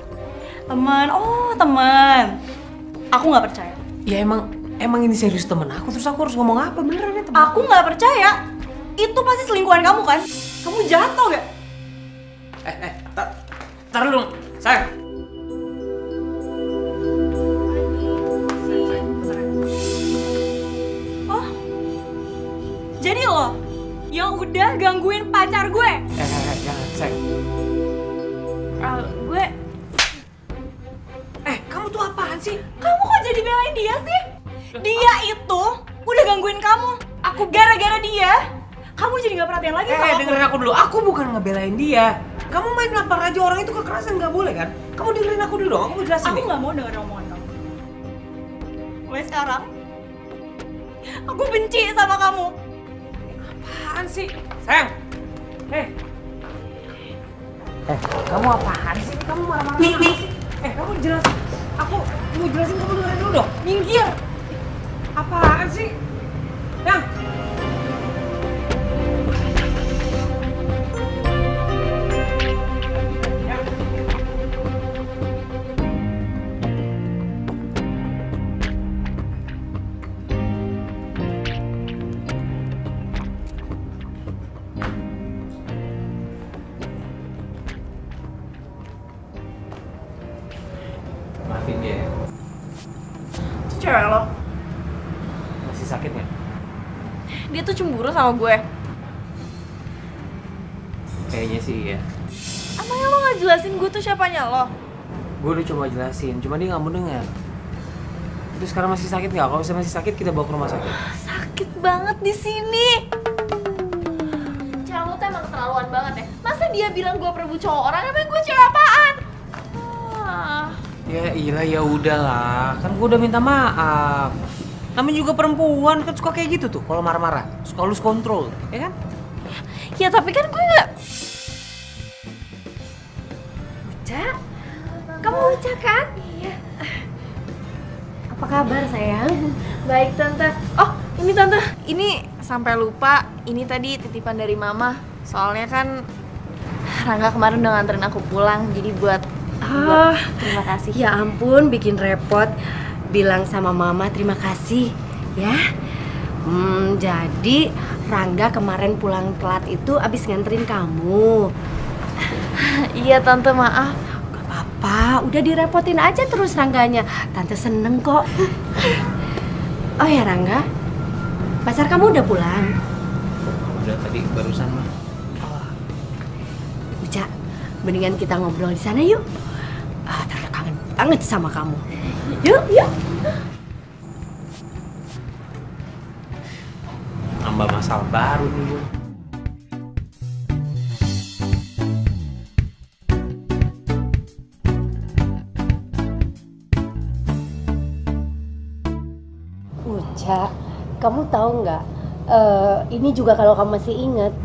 Teman, oh teman. Aku nggak percaya. Ya emang emang ini serius temen aku terus aku harus ngomong apa beneran ya temen Aku nggak percaya. Itu pasti selingkuhan kamu kan? Kamu jahat tau gak? Eh eh tar, tar dulu sayang. Oh, jadi lo yang udah gangguin pacar gue? Eh, eh, eh jangan sayang. Jadi belain dia sih? Dia itu udah gangguin kamu. Aku gara-gara dia. Kamu jadi nggak perhatian lagi Eh, sama eh aku. dengerin aku dulu. Aku bukan ngebelain dia. Kamu main nampar aja orang itu kekerasan nggak boleh kan? Kamu dengerin aku dulu dong. Aku mau jelasin Aku nggak mau denger omongan kamu. Mulai sekarang, aku benci sama kamu. Apaan sih? Sayang. Eh. Eh, kamu apaan sih? Kamu marah-marah? Eh, kamu jelasin. Aku mau jelasin kamu dengerin dulu dong. Minggir. Apaan sih? Yang. Sama gue. Kayaknya sih ya. Emangnya lo nggak jelasin gue tuh siapanya lo? Gue udah coba jelasin, cuma dia nggak mau dengar. Itu sekarang masih sakit nggak? Kalau misalnya masih sakit kita bawa ke rumah sakit. Sakit banget di sini. Cewek lo tuh emang keterlaluan banget ya. Masa dia bilang gue perebut cowok orang, emang gue cewek apaan? Ah. Ya iya ya udahlah, kan gue udah minta maaf. Namanya juga perempuan kan suka kayak gitu tuh kalau marah-marah, suka lose control, ya kan? Ya tapi kan gue nggak. Uca, kamu Uca kan? Iya. Apa Apa kabar sayang? Baik tante. Oh ini tante, ini sampai lupa. Ini tadi titipan dari mama. Soalnya kan Rangga kemarin udah nganterin aku pulang, jadi buat Ah, terima kasih. Ya ampun, bikin repot. Bilang sama mama terima kasih ya. Hmm, jadi Rangga kemarin pulang telat itu abis nganterin kamu. iya tante maaf. Apa? Udah direpotin aja terus Rangganya. Tante seneng kok. Oh ya Rangga, pacar kamu udah pulang. Udah tadi barusan mah. Uca, mendingan kita ngobrol di sana yuk. Ah, tante kangen banget sama kamu. Yuk, yuk. Nambah masalah baru nih gue. Uca, kamu tahu nggak? eh, ini juga kalau kamu masih inget,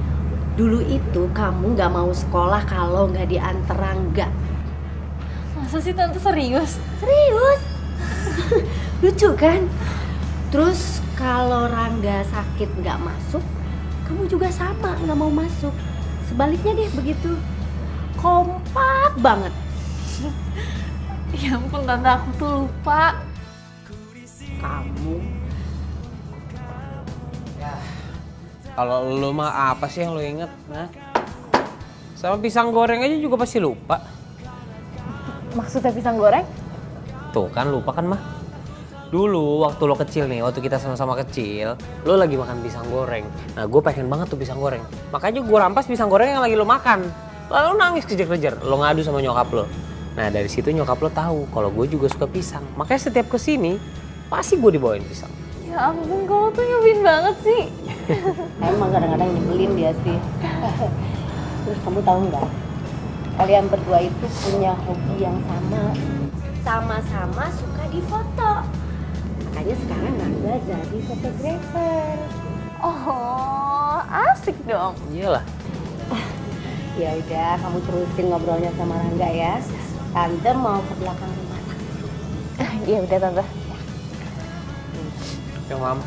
dulu itu kamu nggak mau sekolah kalau nggak diantar Rangga. Masa sih tante serius? Serius? Lucu kan? Terus kalau Rangga sakit nggak masuk, kamu juga sama nggak mau masuk. Sebaliknya deh begitu. Kompak banget. Ya ampun tante aku tuh lupa. Kamu Kalau lu mah apa sih yang lu inget? Nah? Sama pisang goreng aja juga pasti lupa. Maksudnya pisang goreng? Tuh kan lupa kan mah. Dulu waktu lo kecil nih, waktu kita sama-sama kecil, lo lagi makan pisang goreng. Nah gue pengen banget tuh pisang goreng. Makanya gue rampas pisang goreng yang lagi lo makan. Lalu lo nangis kejar-kejar, lo ngadu sama nyokap lo. Nah dari situ nyokap lo tahu kalau gue juga suka pisang. Makanya setiap ke sini pasti gue dibawain pisang. Ya ampun kamu tuh nyebelin banget sih. emang kadang-kadang nyebelin dia sih. Terus kamu tahu nggak? Kalian berdua itu punya hobi yang sama. Sama-sama suka difoto. Makanya sekarang Rangga jadi fotografer. Oh, asik dong. Iyalah. Ya udah, kamu terusin ngobrolnya sama Rangga ya. Tante mau ke belakang rumah sakit. Iya udah tante. Yang mam.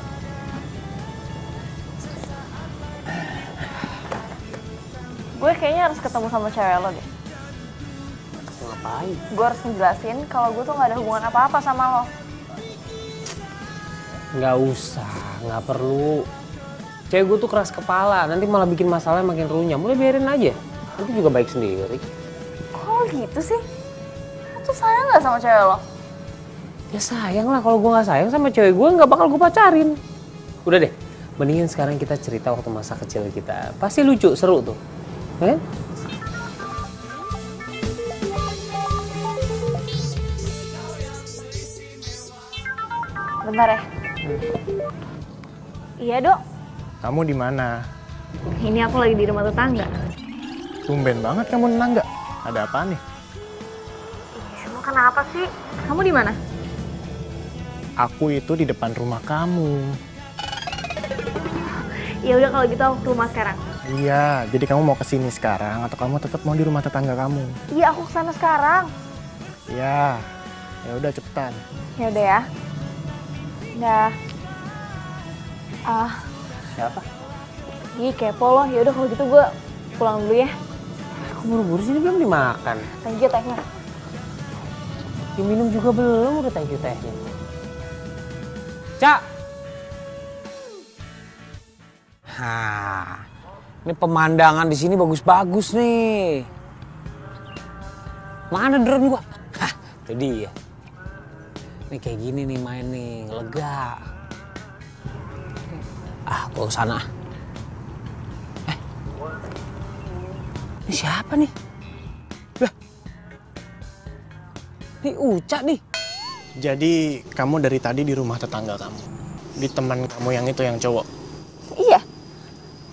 Gue kayaknya harus ketemu sama cewek lo deh. Ngapain? Gue harus ngejelasin kalau gue tuh gak ada hubungan apa-apa sama lo. Nggak usah, nggak perlu. Cewek gue tuh keras kepala, nanti malah bikin masalahnya makin runyam. Udah biarin aja, nanti juga baik sendiri. Kok gitu sih? Lo tuh sayang gak sama cewek lo? Ya sayang lah, kalau gue nggak sayang sama cewek gue nggak bakal gue pacarin. Udah deh, mendingan sekarang kita cerita waktu masa kecil kita. Pasti lucu, seru tuh. Ya kan? Bentar ya. Iya dok, Kamu di mana? ini aku lagi di rumah tetangga. Tumben banget kamu nenang nggak? Ada apa nih? Emang kenapa sih? Kamu di mana? Aku itu di depan rumah kamu. Ya udah kalau gitu aku ke rumah sekarang. Iya, jadi kamu mau ke sini sekarang atau kamu tetap mau di rumah tetangga kamu? Iya aku ke sana sekarang. Iya. Ya udah cepetan. Ya udah ya. Dah. Ah, Siapa? ih kepo loh. Ya udah kalau gitu gue pulang dulu ya. Aku buru-buru sini belum dimakan. Thank you tehnya. Diminum juga belum, udah thank you tehnya. Cak! Hah, ini pemandangan di sini bagus-bagus nih. Mana drone gua? Hah, itu dia. Ini kayak gini nih main nih, lega. Ah, gua ke sana. Eh, ini siapa nih? Lah, ini Uca nih. Jadi kamu dari tadi di rumah tetangga kamu. Di teman kamu yang itu yang cowok. Iya,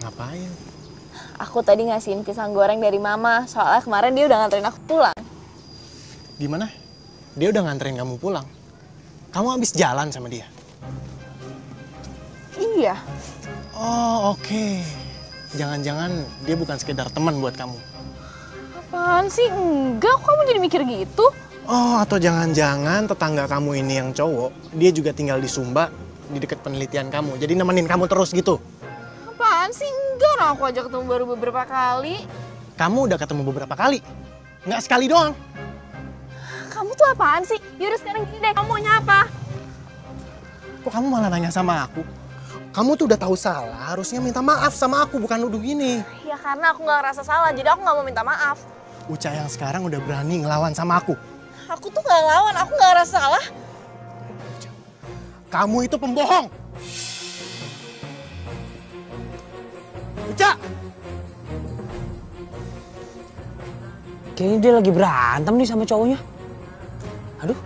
Ngapain? aku tadi ngasihin pisang goreng dari mama. Soalnya kemarin dia udah nganterin aku pulang. Gimana? Dia udah nganterin kamu pulang. Kamu habis jalan sama dia. Iya. Oh, oke. Jangan-jangan dia bukan sekedar teman buat kamu. Apaan sih? Enggak, kok kamu jadi mikir gitu? Oh, atau jangan-jangan tetangga kamu ini yang cowok, dia juga tinggal di Sumba, di dekat penelitian kamu. Jadi nemenin kamu terus gitu. Apaan sih? Enggak, orang aku ajak ketemu baru beberapa kali. Kamu udah ketemu beberapa kali. Nggak sekali doang. Kamu tuh apaan sih? Yaudah sekarang gini deh, kamu maunya apa? Kok kamu malah nanya sama aku? Kamu tuh udah tahu salah, harusnya minta maaf sama aku, bukan nuduh gini. Ya karena aku nggak ngerasa salah, jadi aku nggak mau minta maaf. Uca yang sekarang udah berani ngelawan sama aku. Aku tuh nggak ngelawan, aku nggak ngerasa salah. Kamu itu pembohong. Uca! Kayaknya dia lagi berantem nih sama cowoknya. Aduh.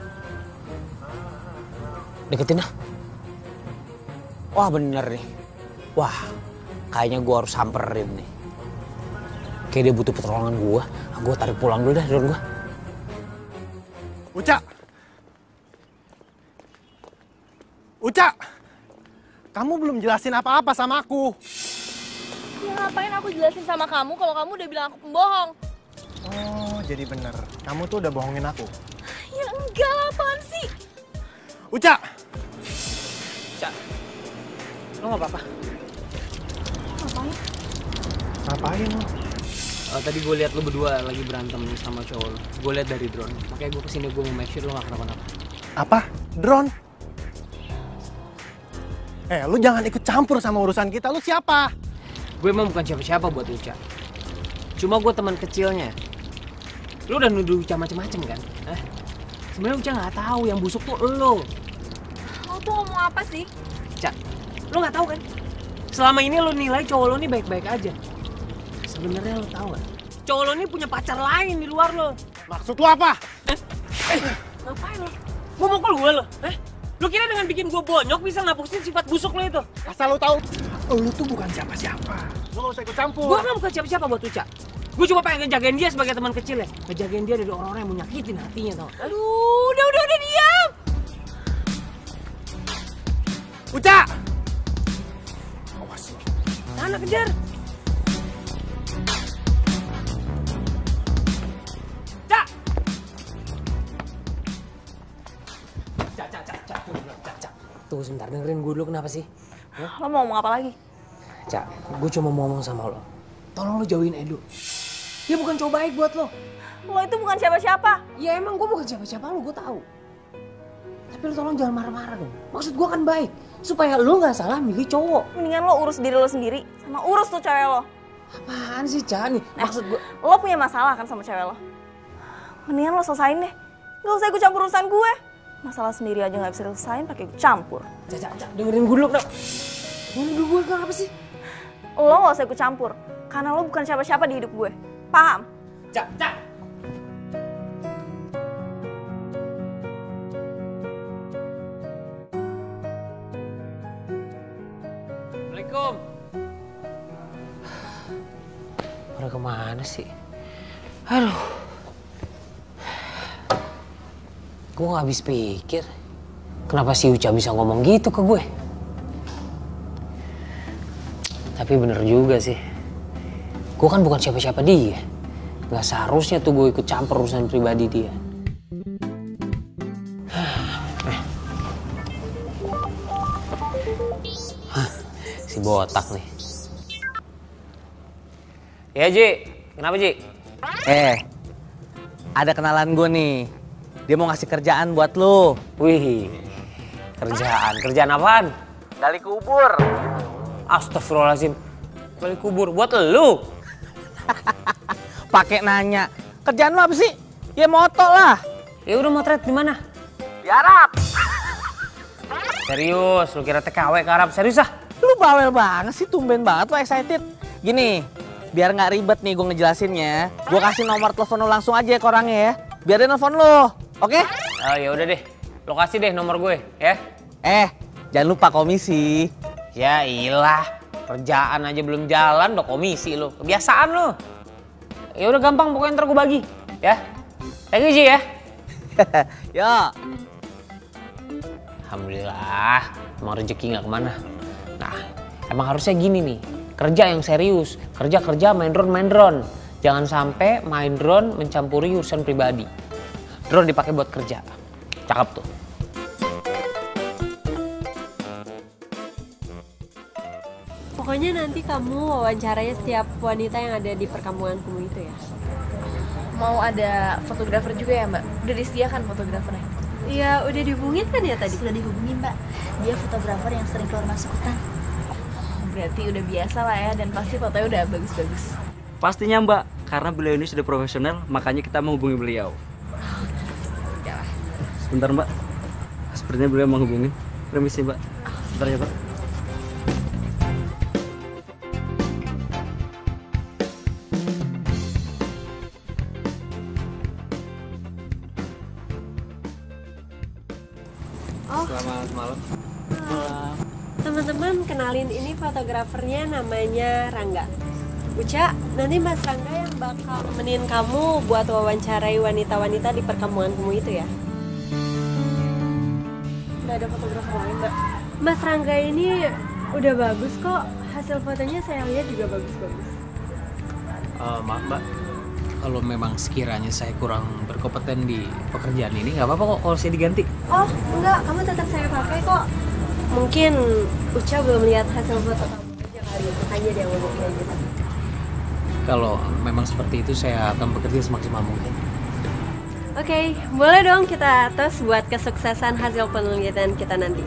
Deketin ah. Wah bener nih. Wah, kayaknya gua harus samperin nih. Kayak dia butuh pertolongan gua. Ah, Gua tarik pulang dulu dah drone gua. Uca! Uca! Kamu belum jelasin apa-apa sama aku. Ya ngapain aku jelasin sama kamu kalau kamu udah bilang aku pembohong? Oh, jadi bener. Kamu tuh udah bohongin aku. Enggak lah, apaan sih? Uca! Uca, lo gak apa-apa? Ngapain? Ngapain lo? Oh, tadi gue lihat lo berdua lagi berantem sama cowok lo. Gue lihat dari drone. Makanya gue ke sini gue mau make sure lo gak kenapa-napa. Apa? Drone? Eh, lu jangan ikut campur sama urusan kita. Lu siapa? Gue emang bukan siapa-siapa buat Uca. Cuma gue teman kecilnya. Lu udah nuduh Uca macem-macem kan? Eh, sebenarnya Uca nggak tahu yang busuk tuh lo. Kamu tuh ngomong apa sih? Uca, lo nggak tahu kan? Selama ini lo nilai cowok lo nih baik-baik aja. Sebenarnya lo tahu kan? Cowok lo nih punya pacar lain di luar lo. Maksud lo apa? Eh, eh, ngapain lo? Mau mukul gue lo? Eh? Lo kira dengan bikin gue bonyok bisa ngapusin sifat busuk lo itu? Asal lo tahu, lo tuh bukan siapa-siapa. Lo gak usah ikut campur. Gue kan bukan siapa-siapa buat Uca. Gue cuma pengen ngejagain dia sebagai teman kecil ya. Ngejagain dia dari orang-orang yang mau nyakitin hatinya tau. Aduh, udah udah udah diam. Uca! Awas. Sana kejar. Cak! Cak, cak, cak, cak, tunggu, cak, cak. Tunggu sebentar, dengerin gue dulu kenapa sih? Hah? Lo mau ngomong apa lagi? Cak, gue cuma mau ngomong sama lo. Tolong lo jauhin Edo. Dia bukan cowok baik buat lo. Lo itu bukan siapa-siapa. Ya emang gue bukan siapa-siapa lo, gue tahu. Tapi lo tolong jangan marah-marah dong. Maksud gue kan baik. Supaya lo nggak salah milih cowok. Mendingan lo urus diri lo sendiri. Sama urus tuh cewek lo. Apaan sih, Cak? Nih, maksud gue... Lo punya masalah kan sama cewek lo? Mendingan lo selesain deh. Gak usah ikut campur urusan gue. Masalah sendiri aja gak bisa diselesain pakai ikut campur. Cak, cak, dengerin gue dulu, dong. Dengerin dulu gue kenapa sih? Lo gak usah ikut campur. Karena lo bukan siapa-siapa di hidup gue. Paham? Cak, cak. Assalamualaikum. Pada ke mana sih? Aduh. Gue gak habis pikir. Kenapa si Uca bisa ngomong gitu ke gue? Tapi bener juga sih. Gue kan bukan siapa-siapa dia. Gak seharusnya tuh gue ikut campur urusan pribadi dia. Hah, si botak nih. Ya Ji, kenapa Ji? Eh, ada kenalan gue nih. Dia mau ngasih kerjaan buat lu. Wih, kerjaan. Kerjaan apaan? Gali kubur. Astagfirullahaladzim. Balik kubur buat lu. Pakai nanya. Kerjaan lu apa sih? Ya moto lah. Ya udah motret di mana? Di Arab. Serius, lu kira TKW ke Arab? Serius ah? Lu bawel banget sih, tumben banget lu excited. Gini, biar nggak ribet nih gue ngejelasinnya. Gue kasih nomor telepon lu langsung aja ke orangnya ya. Biar dia nelfon lu, oke? Oh ya udah deh, lokasi deh nomor gue ya. Eh, jangan lupa komisi. Ya ilah, kerjaan aja belum jalan udah komisi lu. Kebiasaan lu. Ya udah gampang pokoknya ntar gue bagi ya. Thank you Ji ya. Yo. Alhamdulillah, emang rezeki nggak ke mana. Nah, emang harusnya gini nih, kerja yang serius, kerja-kerja main drone main drone. Jangan sampai main drone mencampuri urusan pribadi. drone dipakai buat kerja. Cakep tuh. Pokoknya nanti kamu wawancaranya setiap wanita yang ada di perkampunganku itu ya. Mau ada fotografer juga ya mbak? Udah disediakan fotografernya? Iya, udah dihubungin kan ya tadi? Sudah dihubungin mbak. Dia fotografer yang sering keluar masuk hutan. Berarti udah biasa lah ya dan pasti fotonya udah bagus-bagus. Pastinya mbak, karena beliau ini sudah profesional, makanya kita menghubungi beliau. Sebentar mbak, sepertinya beliau menghubungi. Permisi mbak, sebentar ya mbak. Kenalin ini fotografernya namanya Rangga. Uca, nanti Mas Rangga yang bakal nemenin kamu buat wawancarai wanita-wanita di perkampungan kamu itu ya. Udah ada fotografer lain mbak? Mas Rangga ini udah bagus kok. Hasil fotonya saya lihat juga bagus-bagus. Eh, maaf mbak, kalau memang sekiranya saya kurang berkompeten di pekerjaan ini, nggak apa-apa kok kalau saya diganti. Oh, enggak, kamu tetap saya pakai kok. Mungkin Uca belum lihat hasil foto kamu aja kali, makanya dia ngomong kayak gitu. Kalau memang seperti itu, saya akan bekerja semaksimal mungkin. Oke, boleh dong kita tos buat kesuksesan hasil penelitian kita nanti.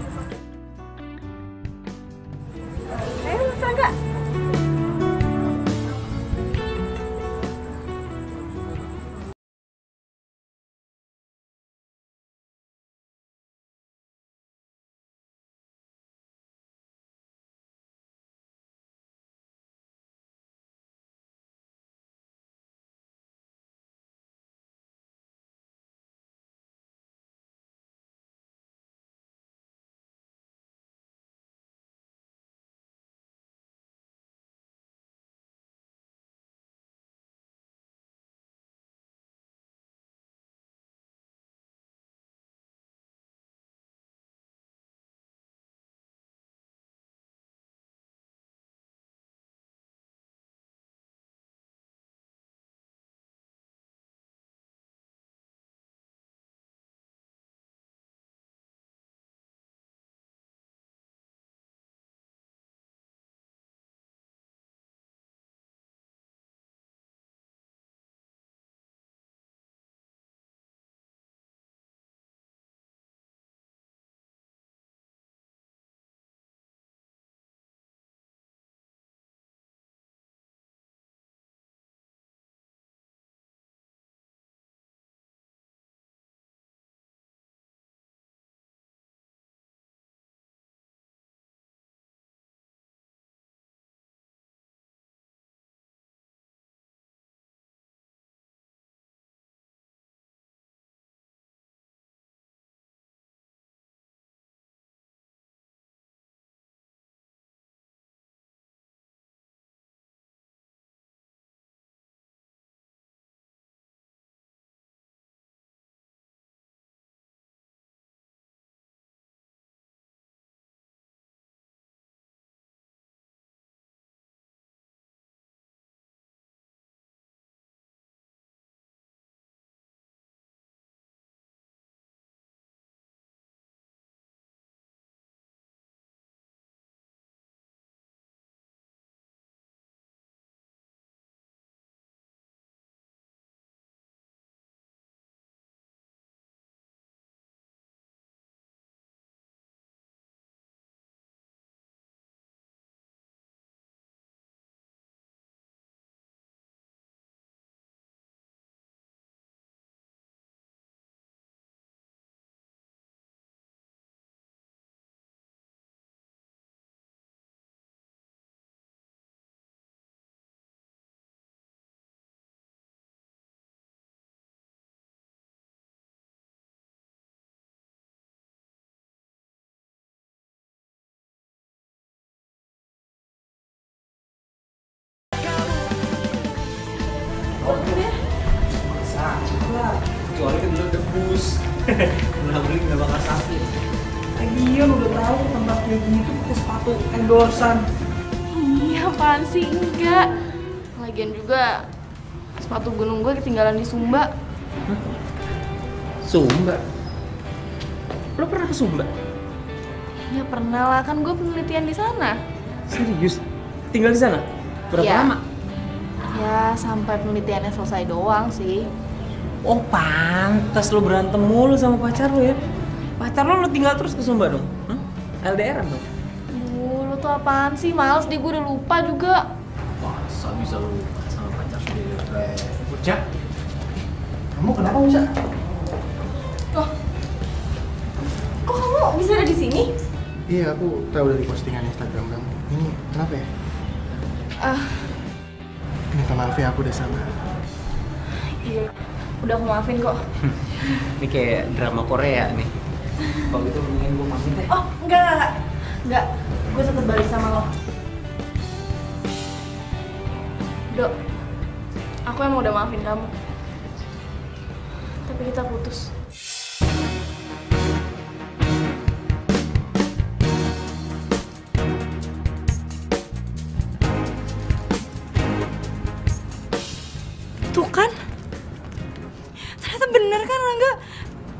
Endorsan. Iya apaan sih? Enggak. Lagian juga sepatu gunung gue ketinggalan di Sumba. Sumba. Lo pernah ke Sumba? Ya pernah lah, kan gue penelitian di sana. Serius? Tinggal di sana? Berapa Iya. lama? Ya sampai penelitiannya selesai doang sih. Oh pantas lo berantem mulu sama pacar lo ya. Pacar lo lo tinggal terus ke Sumba dong? Hah? LDR dong? Lu tuh apaan sih? Males deh, gue udah lupa juga. Masa bisa lupa sama pacar sendiri? Uca, kamu kenapa Uca? Loh, kok kamu bisa ada di sini? Iya, aku tahu dari postingan Instagram kamu. Ini kenapa ya? Ah, Minta maaf ya, aku udah salah. iya. Udah aku maafin kok. Ini kayak drama Korea nih. Kalau gitu mendingan gue pamit deh. Oh, enggak, enggak, enggak. Enggak, gue tetap balik sama lo. Dok, aku emang udah maafin kamu. Tapi kita putus. Tuh kan? Ternyata bener kan Rangga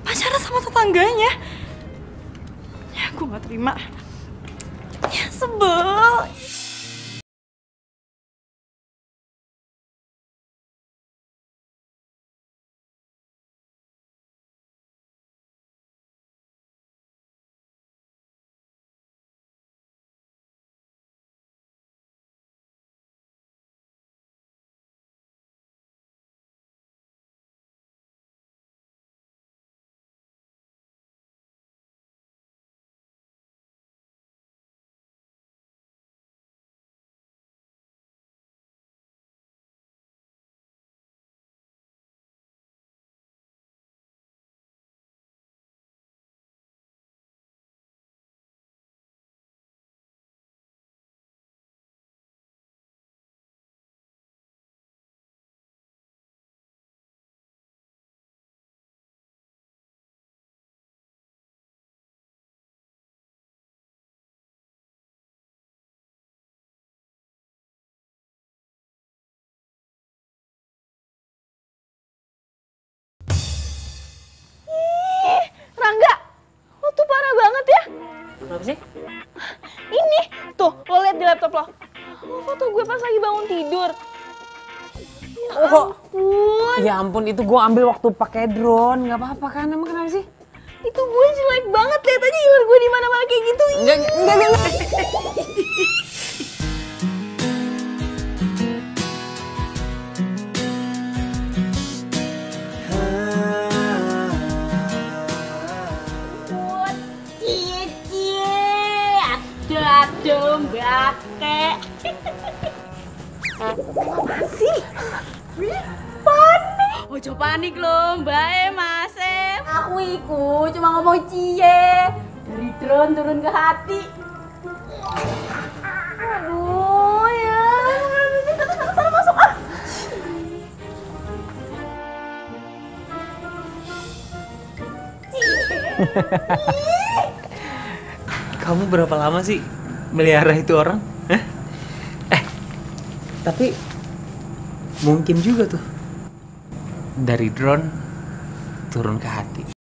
pacaran sama tetangganya. Ya gue gak terima. Ya sebel. Kenapa sih? Ini, tuh, lo liat di laptop lo. Lo foto gue pas lagi bangun tidur. Ya Oh, ampun. Ya ampun, itu gue ambil waktu pakai drone. Gak apa-apa kan? Emang kenapa sih? Itu gue jelek banget, liat aja iler gue di mana-mana kayak gitu. Enggak, enggak, enggak. Kek. Apa sih? Panik. Ojo panik lho, Mbak Mas. Aku iku cuma ngomong cie. Dari drone turun ke hati. Aduh ya. Sana masuk ah. Kamu berapa lama sih melihara itu orang? Tapi mungkin juga tuh dari drone turun ke hati.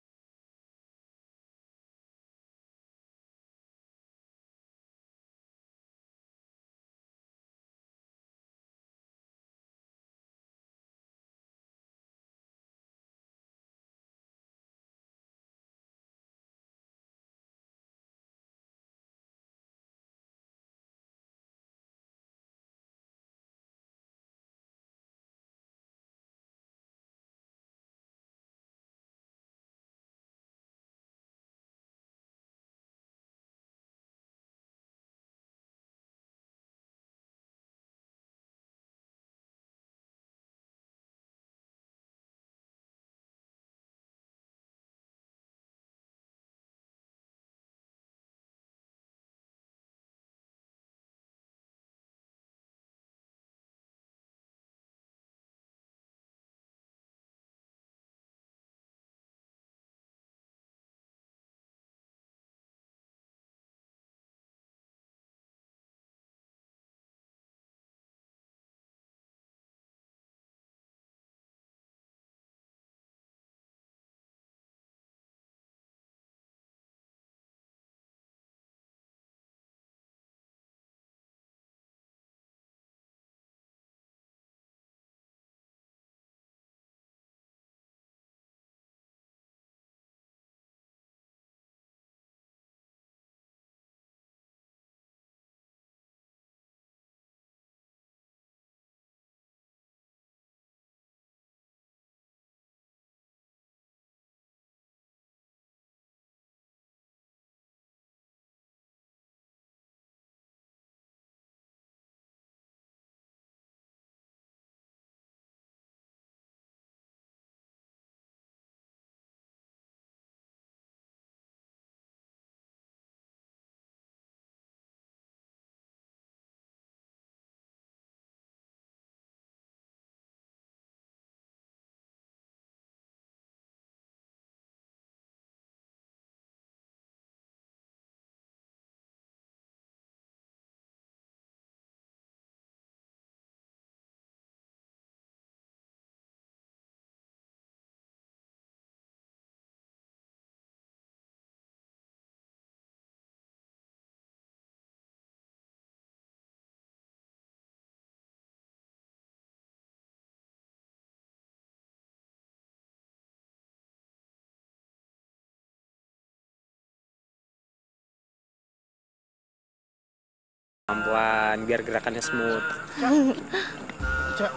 Pelan-pelan biar gerakannya smooth. Uca,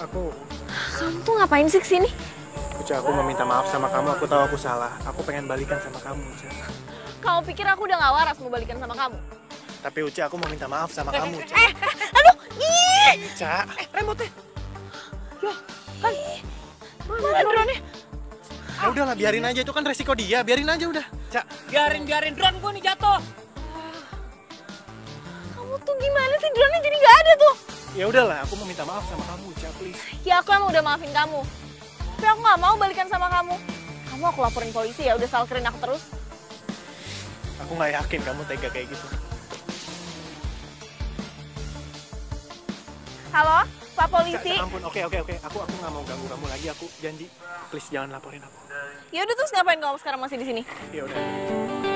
aku, Kamu tuh ngapain sih ke sini? Uca, aku mau minta maaf sama kamu. Aku tahu aku salah. Aku pengen balikan sama kamu, Uca. Kamu pikir aku udah gak waras mau balikan sama kamu? Tapi Uca, aku mau minta maaf sama kamu, Uca. Eh, aduh, ih! Uca. Eh, remote Yo, kan mana drone-nya? Ya udahlah, biarin aja. Itu kan resiko dia. Biarin aja udah. Cak, Biarin biarin drone gua nih jatuh. Kamu tuh gimana sih drone-nya jadi gak ada tuh? ya udahlah. Aku mau minta maaf sama kamu, Uca, please. Ya aku emang udah maafin kamu. Tapi aku gak mau balikan sama kamu. Kamu aku laporin polisi ya, udah stalkerin aku terus. Aku nggak yakin kamu tega kayak gitu. Halo, Pak Polisi? Ampun. Oke, oke, oke. Aku aku nggak mau ganggu kamu lagi. Aku janji. Please jangan laporin aku. Ya udah terus ngapain kamu sekarang masih di sini? Ya udah.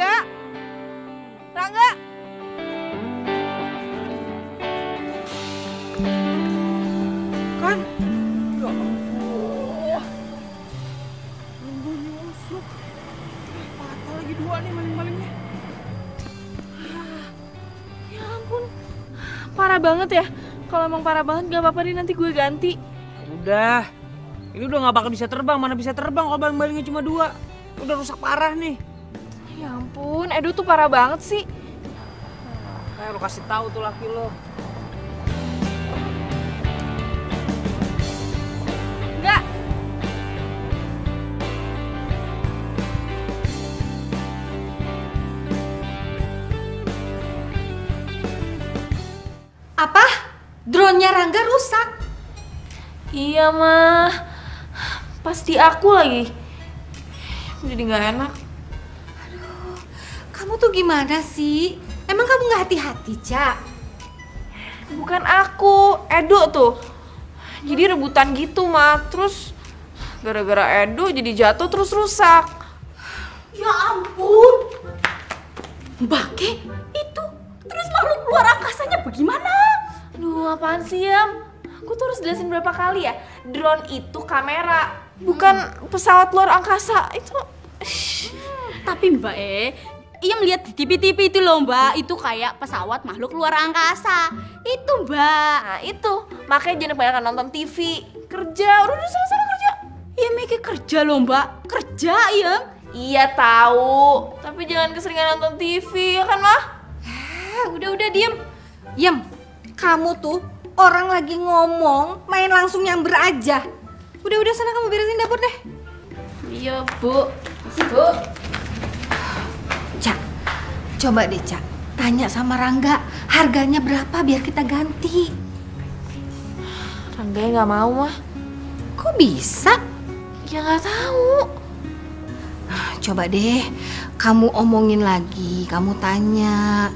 Rangga? Rangga? Kan? Ya Allah. Nunggu nyusuk. Patah lagi dua nih maling-malingnya. Ya ampun, parah banget ya. Kalau emang parah banget gak apa-apa deh nanti gue ganti. Udah. Ini udah nggak bakal bisa terbang. Mana bisa terbang kalau baling-balingnya cuma dua. Udah rusak parah nih. Ya ampun, Edo tuh parah banget sih. Kayak lo kasih tahu tuh laki lo. Enggak. Apa? Drone-nya Rangga rusak? Iya mah, pas di aku lagi. Jadi nggak enak. Kamu tuh gimana sih? Emang kamu nggak hati-hati, Cak? Bukan aku, Edo tuh. Jadi rebutan gitu mah, terus gara-gara Edo jadi jatuh terus rusak. Ya ampun. Bake, itu terus makhluk luar angkasanya bagaimana? Aduh, apaan sih, Yam? Aku tuh harus jelasin berapa kali ya? Drone itu kamera, bukan pesawat luar angkasa. Itu Tapi Mbak E, iya melihat di TV-TV itu loh Mbak, itu kayak pesawat makhluk luar angkasa. Itu Mbak. Nah, itu. Makanya jangan kebanyakan nonton TV. Kerja, udah udah sana-sana kerja. Iya mikir kerja loh Mbak, kerja iya. Iya tahu, tapi jangan keseringan nonton TV ya kan mah? Ah, udah-udah diem. Yem, kamu tuh orang lagi ngomong, main langsung nyamber aja. Udah-udah sana kamu beresin dapur deh. Iya bu, bu. Coba deh Cak, tanya sama Rangga, harganya berapa biar kita ganti. Rangga nggak mau mah. Kok bisa? Ya nggak tahu. Coba deh, kamu omongin lagi, kamu tanya.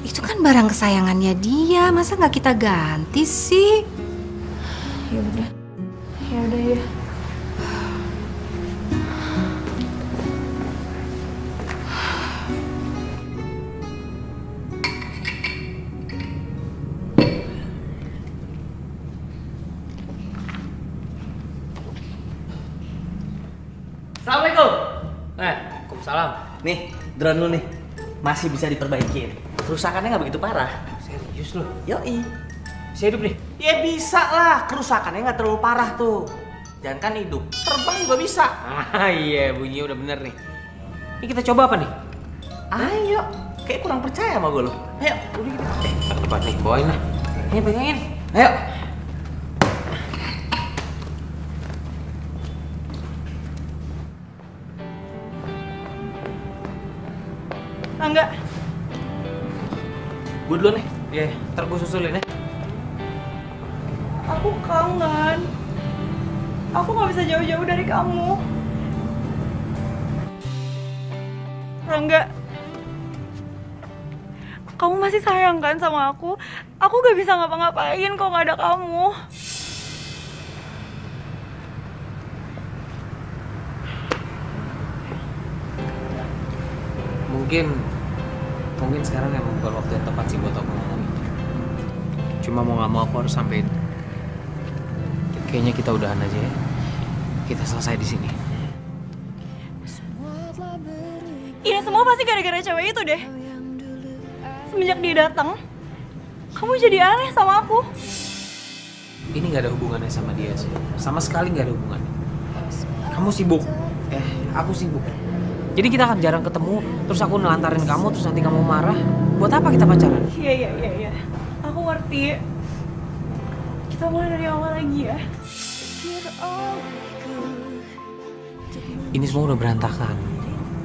Itu kan barang kesayangannya dia, masa nggak kita ganti sih? Ya udah, Nih, drone lu nih. Masih bisa diperbaikin. Kerusakannya nggak begitu parah. Serius lu? Yoi. Bisa hidup nih? Ya bisa lah. Kerusakannya nggak terlalu parah tuh. Jangan kan hidup. Terbang juga bisa. Ah iya, bunyinya udah bener nih. Ini kita coba apa nih? Ayo. Kayak kurang percaya sama gue lo. Ayo, udah kita. Eh, apa nih? Bawain lah. Ayo, pegangin. Ayo. Rangga, Gue dulu nih. Iya, ntar gue susulin ya. aku kangen. Aku nggak bisa jauh-jauh dari kamu. Rangga, kamu masih sayang kan sama aku? Aku gak bisa ngapa-ngapain kalau nggak ada kamu. Mungkin mungkin sekarang emang bukan waktu yang tepat sih buat aku ngomongin. Cuma mau nggak mau aku harus sampein. Kayaknya kita udahan aja ya. Kita selesai di sini. Ini semua pasti gara-gara cewek itu deh. Semenjak dia datang, kamu jadi aneh sama aku. Ini nggak ada hubungannya sama dia sih. Sama sekali nggak ada hubungannya. Kamu sibuk. Eh, aku sibuk. Jadi kita akan jarang ketemu, terus aku nelantarin kamu, terus nanti kamu marah. Buat apa kita pacaran? Iya, iya, iya, iya. Aku ngerti. Kita mulai dari awal lagi ya. Ini semua udah berantakan.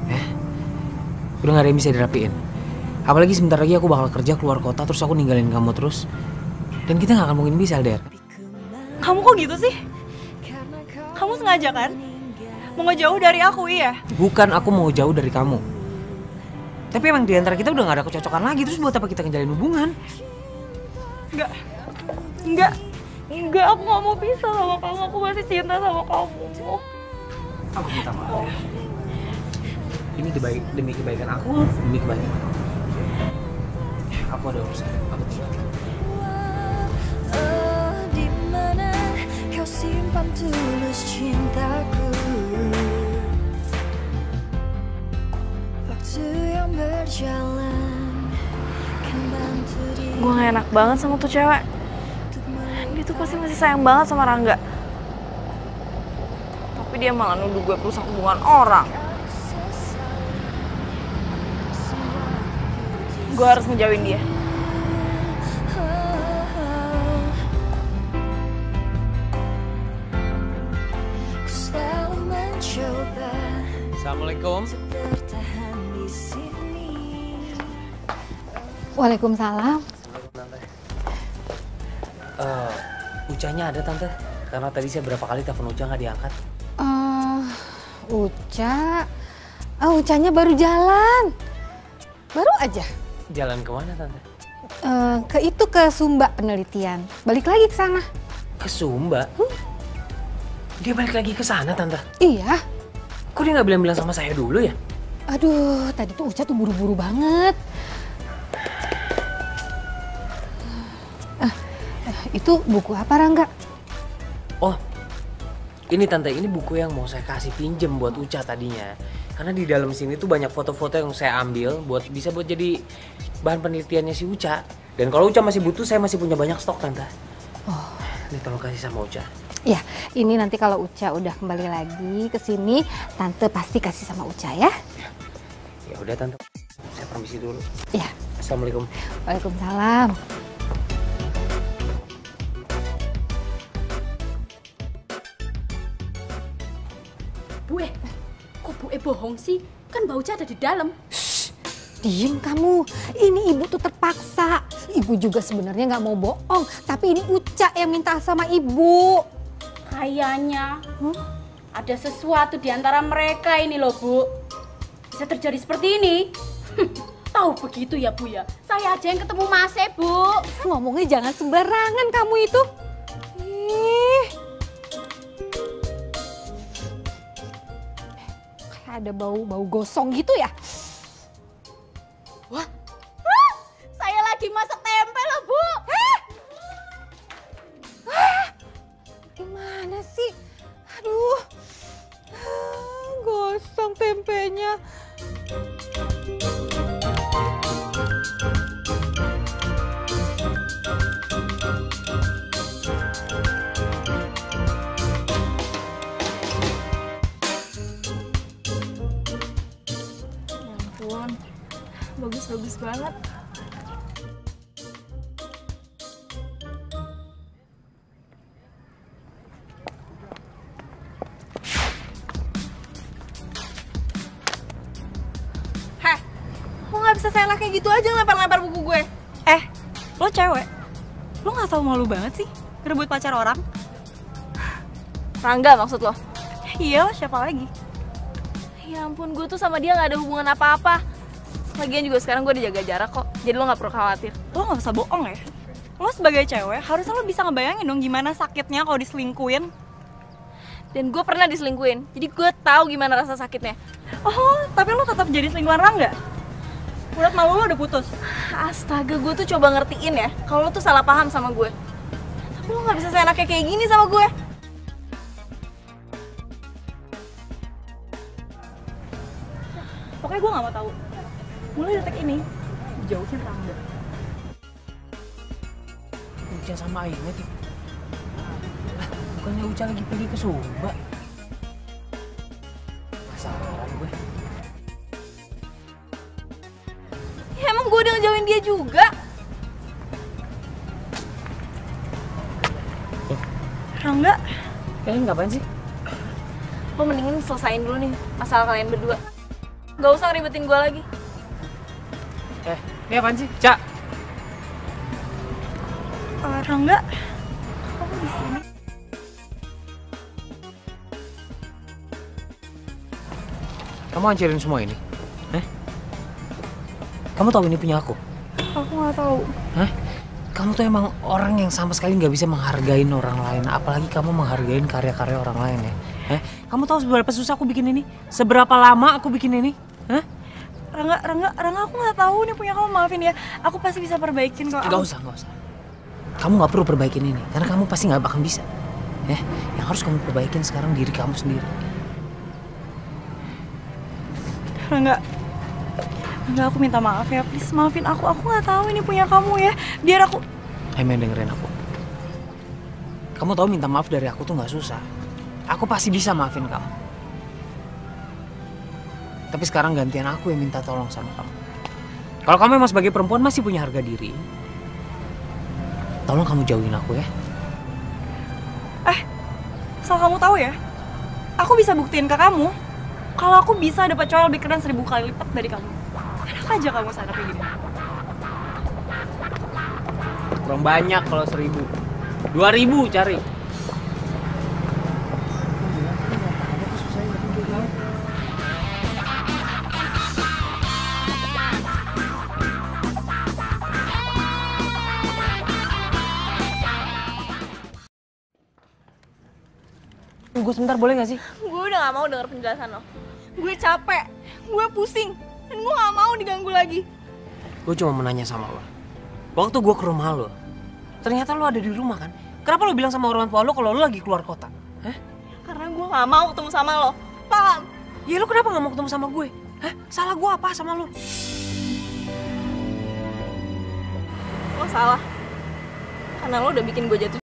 Eh, udah nggak ada yang bisa dirapiin. Apalagi sebentar lagi aku bakal kerja keluar kota, terus aku ninggalin kamu terus. Dan kita nggak akan mungkin bisa, Der. Kamu kok gitu sih? Kamu sengaja kan? Mau ngejauh dari aku, iya? Bukan aku mau jauh dari kamu. Tapi emang di antara kita udah gak ada kecocokan lagi, terus buat apa kita ngejalin hubungan? Enggak. Enggak. Enggak, aku gak mau pisah sama kamu. Aku masih cinta sama kamu. Aku minta maaf. ya. Ini demi, demi kebaikan aku, demi kebaikan kamu. Aku ada urusan. Aku tinggal. Oh, di mana kau simpan tulus cintaku yang berjalan kan Gue gak enak banget sama tuh cewek. Dia tuh pasti masih sayang banget sama Rangga. Tapi dia malah nuduh gue perusak hubungan orang. Gue harus ngejauhin dia. Waalaikumsalam. Eh, Ucanya ada tante. Karena tadi saya berapa kali telepon Uca nggak diangkat. Eh, Uca, ah Ucanya baru jalan, baru aja. Jalan ke mana tante? Eh, ke itu ke Sumba penelitian. Balik lagi ke sana. Ke Sumba. Dia balik lagi ke sana tante. Iya. Kok dia nggak bilang-bilang sama saya dulu ya? Aduh, tadi tuh Uca tuh buru-buru banget. Itu buku apa Rangga? Oh, ini tante, ini buku yang mau saya kasih pinjem buat Uca tadinya. Karena di dalam sini tuh banyak foto-foto yang saya ambil buat bisa buat jadi bahan penelitiannya si Uca. Dan kalau Uca masih butuh, saya masih punya banyak stok tante. Oh. Ini tolong kasih sama Uca. Ya, ini nanti kalau Uca udah kembali lagi ke sini, tante pasti kasih sama Uca ya. Ya udah tante, saya permisi dulu. Ya. Assalamualaikum. Waalaikumsalam. Bu eh, kok Bu eh bohong sih? Kan Mbak Uca ada di dalam. Diem kamu, ini ibu tuh terpaksa. Ibu juga sebenarnya nggak mau bohong, tapi ini Uca yang minta sama ibu. Kayaknya ada sesuatu di antara mereka ini loh Bu. Bisa terjadi seperti ini. Tahu begitu ya Bu ya? Saya aja yang ketemu Mas e Bu. Ngomongnya jangan sembarangan kamu itu. Ih. Ada bau-bau gosong gitu ya. Banget sih ngerebut pacar orang? Rangga maksud lo? Iya, siapa lagi? Ya ampun, gue tuh sama dia nggak ada hubungan apa-apa. Lagian juga sekarang gue dijaga jarak kok, jadi lo nggak perlu khawatir. Lo nggak usah bohong ya. Lo sebagai cewek harusnya lo bisa ngebayangin dong gimana sakitnya kalau diselingkuin. Dan gue pernah diselingkuin, jadi gue tahu gimana rasa sakitnya. Oh, tapi lo tetap jadi selingkuhan Rangga? Urat malu lo udah putus? Astaga, gue tuh coba ngertiin ya, kalau lo tuh salah paham sama gue. Lo nggak bisa seenaknya kayak gini sama gue. Pokoknya gue gak mau tahu. Mulai detik ini, jauhin Rangga. Uca sama Aina tuh. Bukannya Uca lagi pergi ke Sumba? Masalah gue. Ya emang gue udah ngejauhin dia juga. Kalian ngapain sih? lo mendingin selesain dulu nih masalah kalian berdua. Gak usah ribetin gue lagi. Eh, ini apaan sih? Cak, Eh, Rangga, kamu di sini? kamu hancurin semua ini? Eh? Kamu tahu ini punya aku? Aku nggak tahu. Hah? Kamu tuh emang orang yang sama sekali nggak bisa menghargain orang lain, apalagi kamu menghargain karya-karya orang lain ya. Eh? Kamu tahu seberapa susah aku bikin ini? Seberapa lama aku bikin ini? Hah? Rangga, Rangga, Rangga aku nggak tahu nih punya kamu maafin ya. Aku pasti bisa perbaikin kok. Gak usah, gak usah. Kamu nggak perlu perbaikin ini, karena kamu pasti nggak bakal bisa. Ya, yang harus kamu perbaikin sekarang diri kamu sendiri. Rangga, Rangga aku minta maaf ya, please maafin aku. Aku nggak tahu ini punya kamu ya. Biar aku. Emang dengerin aku. Kamu tahu minta maaf dari aku tuh nggak susah. Aku pasti bisa maafin kamu. Tapi sekarang gantian aku yang minta tolong sama kamu. Kalau kamu emang sebagai perempuan masih punya harga diri, tolong kamu jauhin aku ya. Asal kamu tahu ya, aku bisa buktiin ke kamu kalau aku bisa dapat cowok lebih keren seribu kali lipat dari kamu. Aja kamu sadar kayak gini. Kurang banyak kalau seribu. Dua ribu cari. Tunggu sebentar boleh gak sih? Gue udah gak mau denger penjelasan lo. Gue capek, gue pusing, dan gue gak mau diganggu lagi. Gue cuma mau nanya sama lo. Waktu gue ke rumah lo, ternyata lo ada di rumah kan? Kenapa lo bilang sama orang tua lo kalau lo lagi keluar kota? Karena gue gak mau ketemu sama lo. Paham? Ya lo kenapa gak mau ketemu sama gue? Hah? Salah gue apa sama lo? Lo salah. Karena lo udah bikin gue jatuh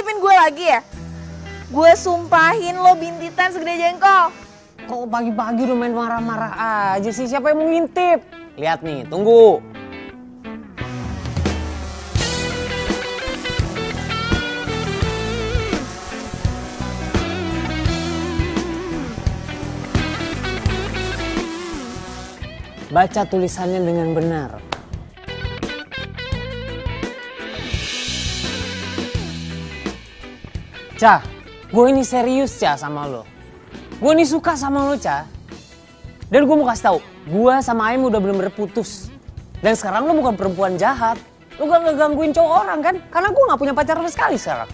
ngintipin gue lagi ya? Gue sumpahin lo bintitan segede jengkol. Kok pagi-pagi udah main marah-marah aja sih? Siapa yang mau ngintip? Lihat nih, tunggu. Baca tulisannya dengan benar. Cah, gue ini serius Cah sama lo. Gue ini suka sama lo Cah. Dan gue mau kasih tahu, gue sama Aim udah belum berputus. Dan sekarang lo bukan perempuan jahat. Lo gak ngegangguin cowok orang kan? Karena gue gak punya pacar sama sekali sekarang.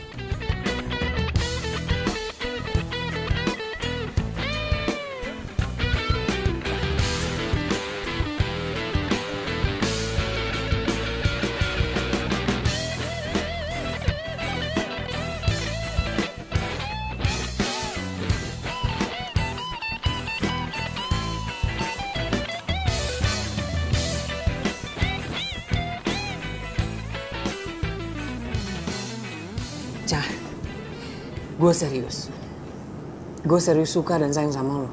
Cah, gue serius. Gue serius suka dan sayang sama lo.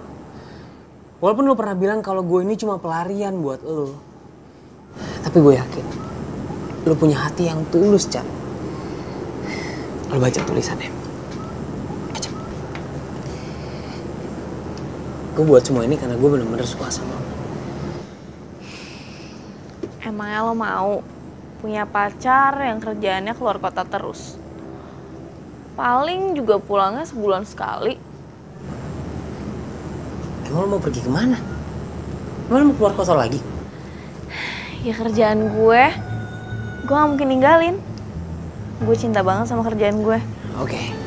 Walaupun lo pernah bilang kalau gue ini cuma pelarian buat lo. Tapi gue yakin, lo punya hati yang tulus, Cah. Lo baca tulisannya. Baca. Gue buat semua ini karena gue bener-bener suka sama lo. Emangnya lo mau punya pacar yang kerjaannya keluar kota terus? Paling juga pulangnya sebulan sekali. Emang lo mau pergi ke mana? Emang lo mau keluar kota lagi? Ya kerjaan gue, gue gak mungkin ninggalin. Gue cinta banget sama kerjaan gue. Oke. Cah,